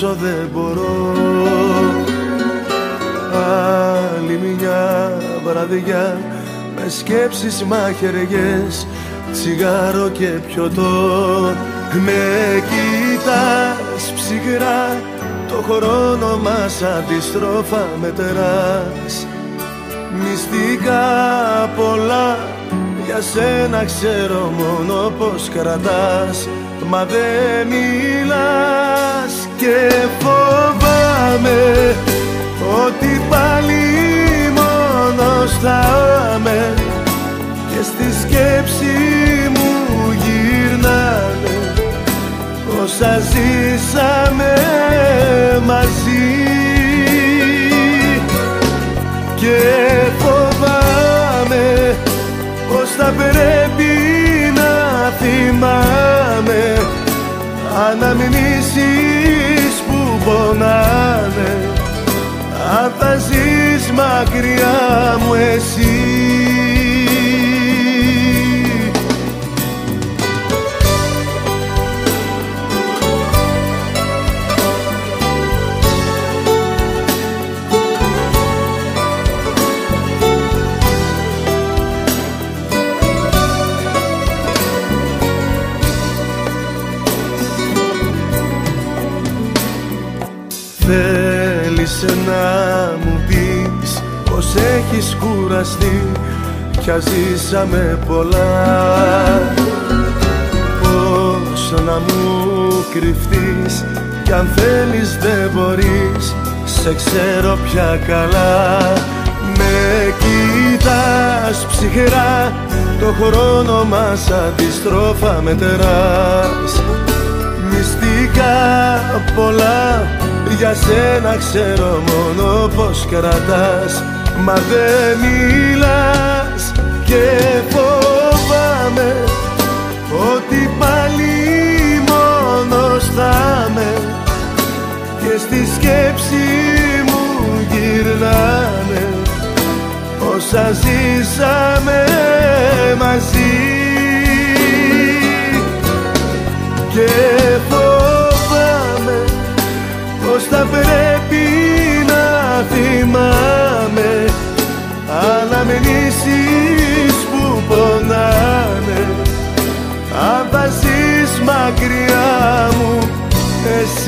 να ακούσω δεν μπορώ. Άλλη μια βραδιά με σκέψεις μαχαιριές τσιγάρο και πιωτό. Με κοιτάς ψυχρά το χρόνο μας αντιστρόφα μετεράς Μυστικά πολλά για σένα ξέρω μόνο πως κρατάς. Μα δεν μιλάς και φοβάμαι Ότι πάλι μόνος θα είμαι. Και στη σκέψη μου γυρνάνε Όσα ζήσαμε μαζί. Και φοβάμαι πως θα πρέπει να θυμάμαι. Αναμνήσεις που πονάνε. Αν θα ζεις μακριά μου εσύ να μου πεις πως έχεις κουραστεί κι ας ζήσαμε πολλά. Πώς να μου κρυφτείς κι αν θέλεις δεν μπορείς σε ξέρω πια καλά. Με κοιτάς ψυχρά το χρόνο μας αντιστρόφα μετεράς Μυστικά πολλά για σένα ξέρω μόνο πως κρατάς Μα δεν μιλάς και φοβάμαι Ότι πάλι μόνος θα με Και στη σκέψη μου γυρνάνε Όσα ζήσαμε μαζί. Και φοβάμαι πως θα πρέπει να θυμάμαι. Αναμνήσεις που πονάνε. Αν θα ζεις μακριά μου εσύ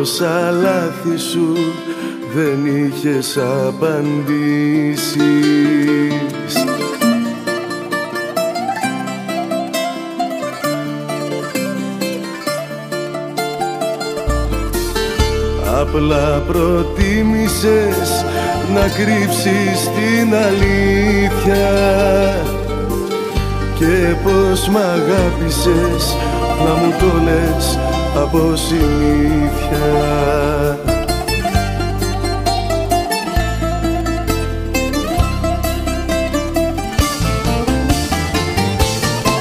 Για τόσα λάθη σου δεν είχες απαντήσεις. Απλά προτίμησες να κρύψεις την αλήθεια Και πως μ' αγάπησες να μου το λες από συνήθεια.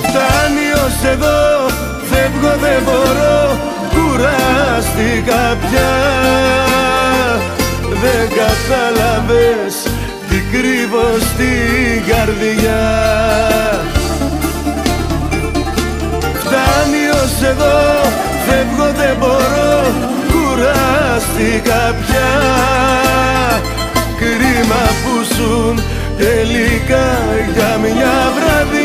Φτάνει ως εδώ, φεύγω δεν μπορώ Κουράστηκα πια. Δεν κατάλαβες τι κρύβω στην καρδιά. Φτάνει ως εδώ, φεύγω δεν μπορώ. Κουράστηκα πια. Κρίμα που ζουν τελικά για μια βραδιά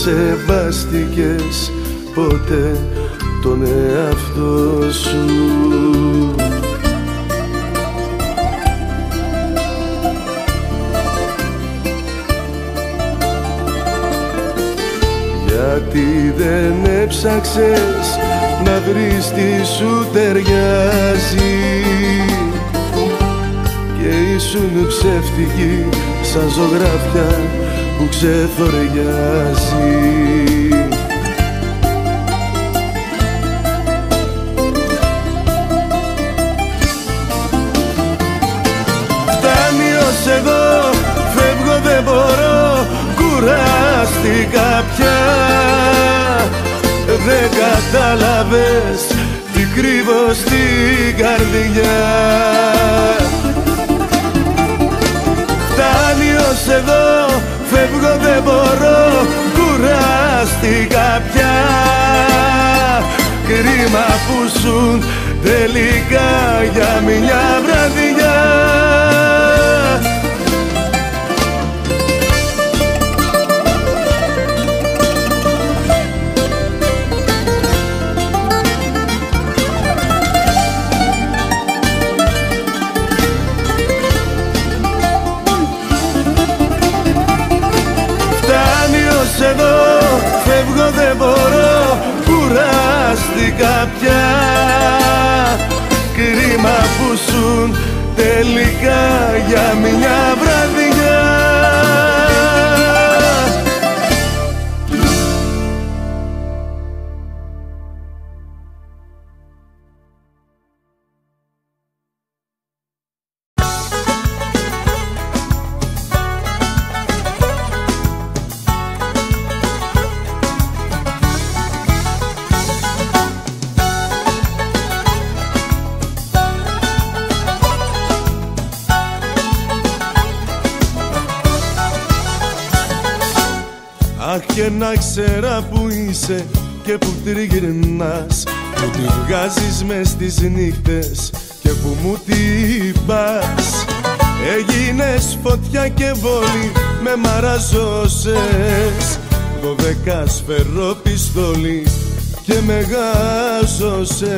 σεβάστηκες ποτέ τον εαυτό σου. Γιατί δεν έψαξες να βρεις τι σου ταιριάζει και ήσουν ψεύτικη σαν ζωγράφια που ξεθοριάζει Φτάνει ως εδώ, φεύγω δεν μπορώ, κουράστηκα πια. Δεν κατάλαβες τι κρύβω στην καρδιά μπορώ, κουράστηκα πια. Κρίμα που σου τελικά για μια βραδιά πια. Κρίμα που σου τελικά για μια βραδιά ξέρα που είσαι και που τριγυρνάς Που τη βγάζεις μες στις νύχτες και που μου την πας. Έγινες φωτιά και βόλη με μαραζώσες. Δωδεκά σφαιρό πιστόλι και με γάζωσες.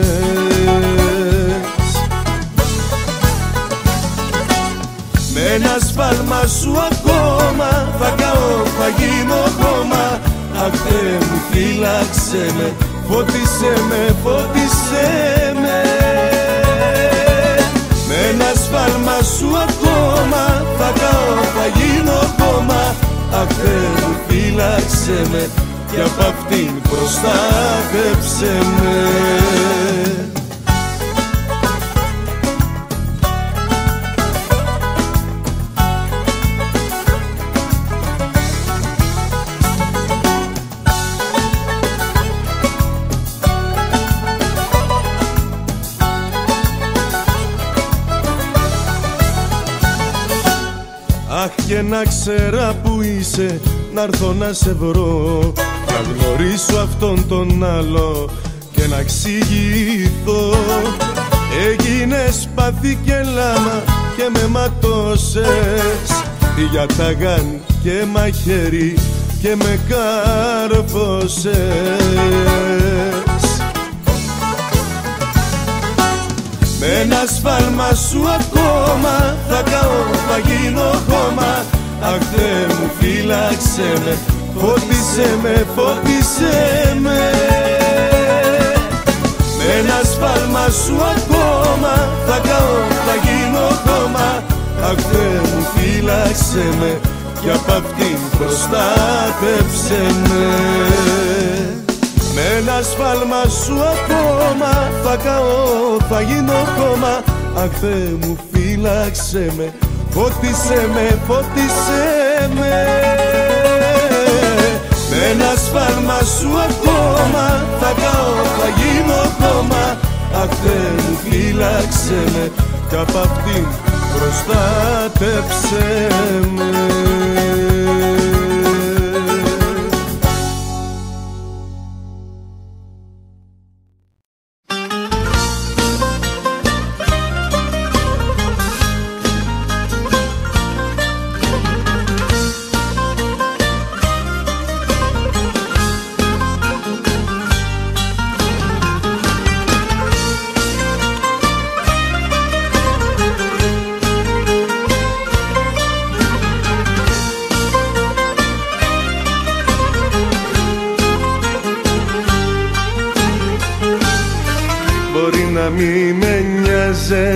Με ένα σφάλμα σου ακόμα θα καώ, θα γίνω χώμα Αχ Θεέ μου φύλαξε με, φώτισε με, φώτισε με. Με ένα σφάλμα σου ακόμα θα καώ, θα γίνω χώμα Αχ Θεέ μου φύλαξε με και απ' αυτήν προστάτεψε με και να ξέρα που είσαι να έρθω να σε βρω. Να γνωρίσω αυτόν τον άλλο και να εξηγηθώ. Έγινες πάθη και λάμα και με ματώσες. Για ταγάν και μαχαίρι και με κάρφωσες Με ένας σφάλμα σου ακόμα θα καώ, θα γίνω χώμα. Αχ Θεέ μου φύλαξε με, φώτισε με, φώτισε με. Με ένας σφάλμα σου ακόμα θα καώ, θα γίνω χώμα. Αχ Θεέ μου φύλαξε με και απ' αυτήν προστάτεψε με με ένα σφάλμα σου ακόμα θα καώ, θα γίνω χώμα. Αχ Θεέ μου φύλαξε με, φώτισε με, φώτισε με. Με ένα σφάλμα σου ακόμα θα καώ, θα γίνω χώμα. Αχ Θεέ μου φύλαξε με κι απ' αυτήν προστάτεψε με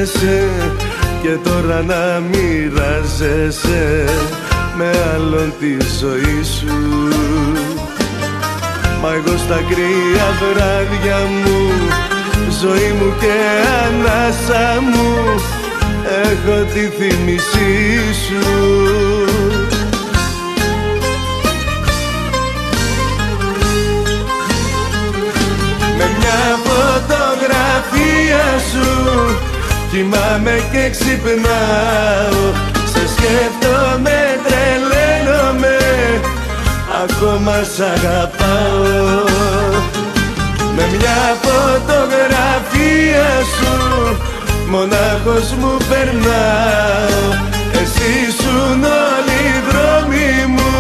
χάνεσαι και τώρα να μοιράζεσαι με άλλον τη ζωή σου. Μα εγώ στα κρύα βράδια μου ζωή μου και ανάσα μου έχω τη θύμησή σου. Με μια φωτογραφία σου. Κοιμάμαι και ξυπνάω. Σε σκέφτομαι, τρελαίνομαι. Ακόμα σ' αγαπάω. Με μια φωτογραφία σου μονάχος μου περνάω. Εσύ ήσουν όλοι οι δρόμοι μου.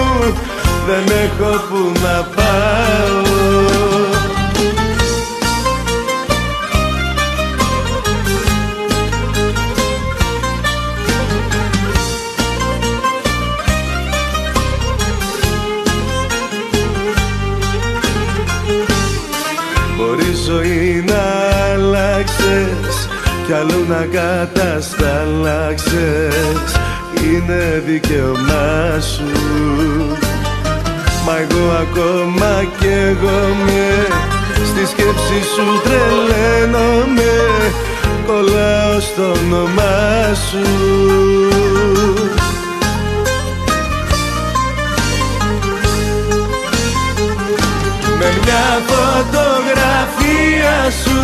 Δεν έχω που να πάω κι αλλού να κατασταλάξες είναι δικαίωμά σου. Μα εγώ ακόμα κι εγώ με στη σκέψη σου τρελαίνομαι. Κολλάω στο όνομά σου. Με μια φωτογραφία σου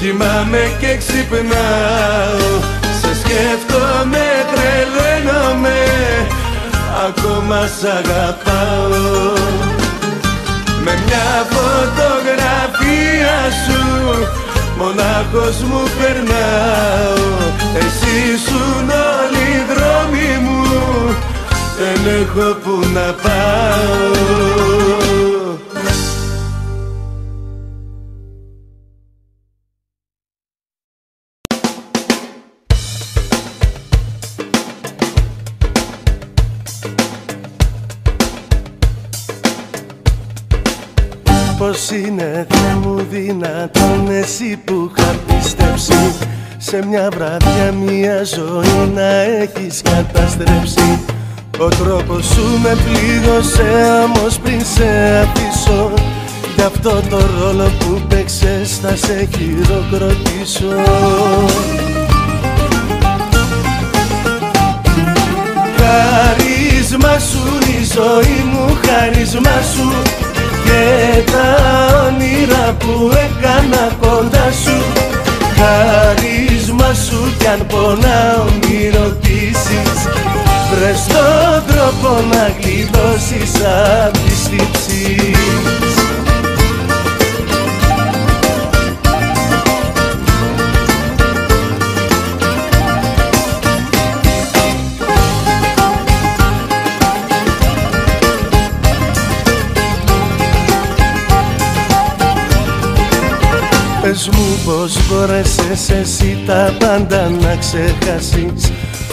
Κοιμάμαι και ξυπνάω. Σε σκέφτομαι, τρελαίνομαι Ακόμα σ' αγαπάω. Με μια φωτογραφία σου Μονάχος μου περνάω. Εσύ ήσουν όλοι οι δρόμοι μου Δεν έχω που να πάω Πώς είναι Θεέ μου δυνατόν εσύ που είχα πιστέψει; Σε μια βραδιά μια ζωή να έχεις καταστρέψει. Ο τρόπος σου με πλήγωσε όμως πριν σε αφήσω. Γι' αυτό το ρόλο που παίξες θα σε χειροκροτήσω. Χαρίσμα σου η ζωή μου, χαρίσμα σου και τα όνειρα που έκανα κοντά σου. Χαρίσμα σου κι αν πονάω μη ρωτήσεις Βρες τον τρόπο να γλιτώσεις απ' τις τύψεις πως μπόρεσες εσύ τα πάντα να ξεχάσεις;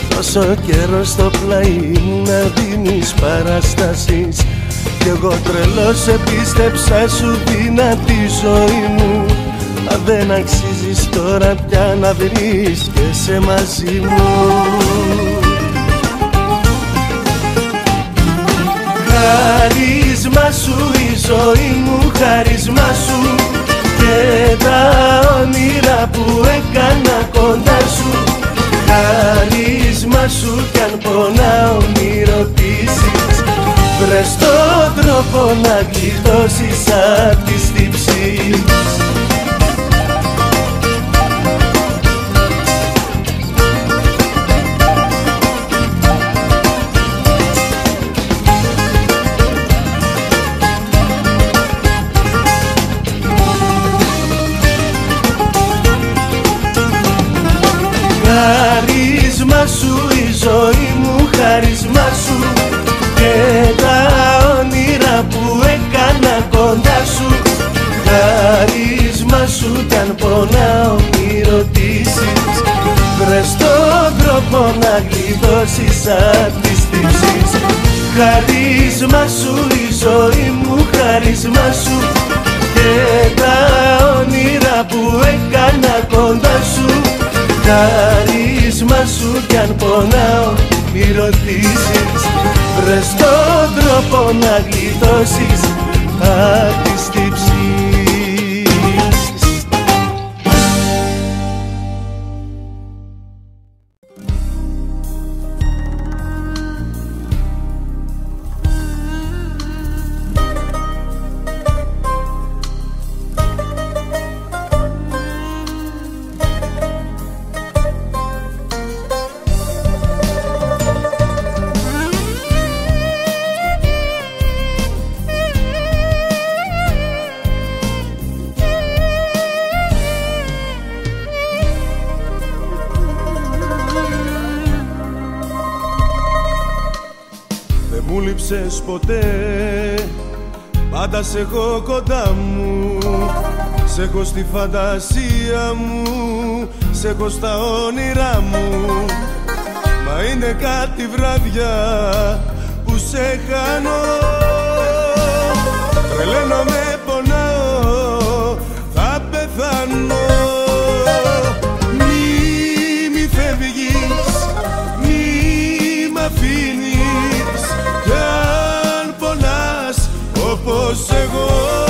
Τόσο καιρό στο πλάι μου να δίνεις παραστάσεις. Κι εγώ τρελός επίστεψα σου δυνατή ζωή μου. Μα δεν αξίζεις τώρα πια να βρίσκεσαι μαζί μου. Χαρίσμα σου η ζωή μου, χαρίσμα σου και τα όνειρα που έκανα κοντά σου. Χαρίσμα σου κι αν πονάω μη ρωτήσεις Βρες τον τρόπο να γλιτώσεις απ' τις τύψεις Χαρίσμα σου η ζωή μου, χαρίσμα σου. Και τα όνειρα που έκανα κοντά σου. Χαρίσμα σου κι αν πονάω μη ρωτήσεις Βρες τον τρόπο να γλιτώσεις απ' τις τύψεις Χαρίσμα σου η ζωή μου, χαρίσμα σου. Και τα όνειρα που έκανα κοντά σου χάρισμα σου κι αν πονάω μη ρωτήσεις. Βρες τον τρόπο να γλιτώσεις. Απ' τις ποτέ. Πάντα σε έχω κοντά μου Σε έχω στη φαντασία μου Σε έχω στα όνειρά μου. Μα είναι κάτι βράδια που σε χάνω. Τρελαίνομαι όπως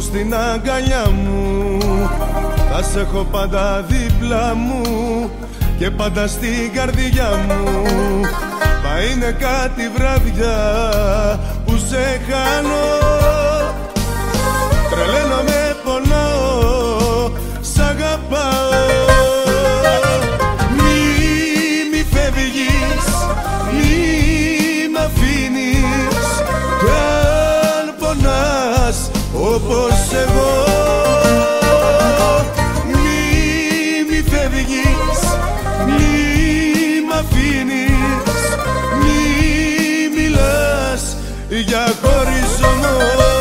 έχω στην αγκαλιά μου. Θα σε έχω πάντα δίπλα μου Και πάντα στην καρδιά μου. Μα είναι κάτι βράδια που σε χάνω. Τρελαίνομαι όπως εγώ Μη μη φεύγεις Μη μ' αφήνεις Μη μιλάς για χωρισμό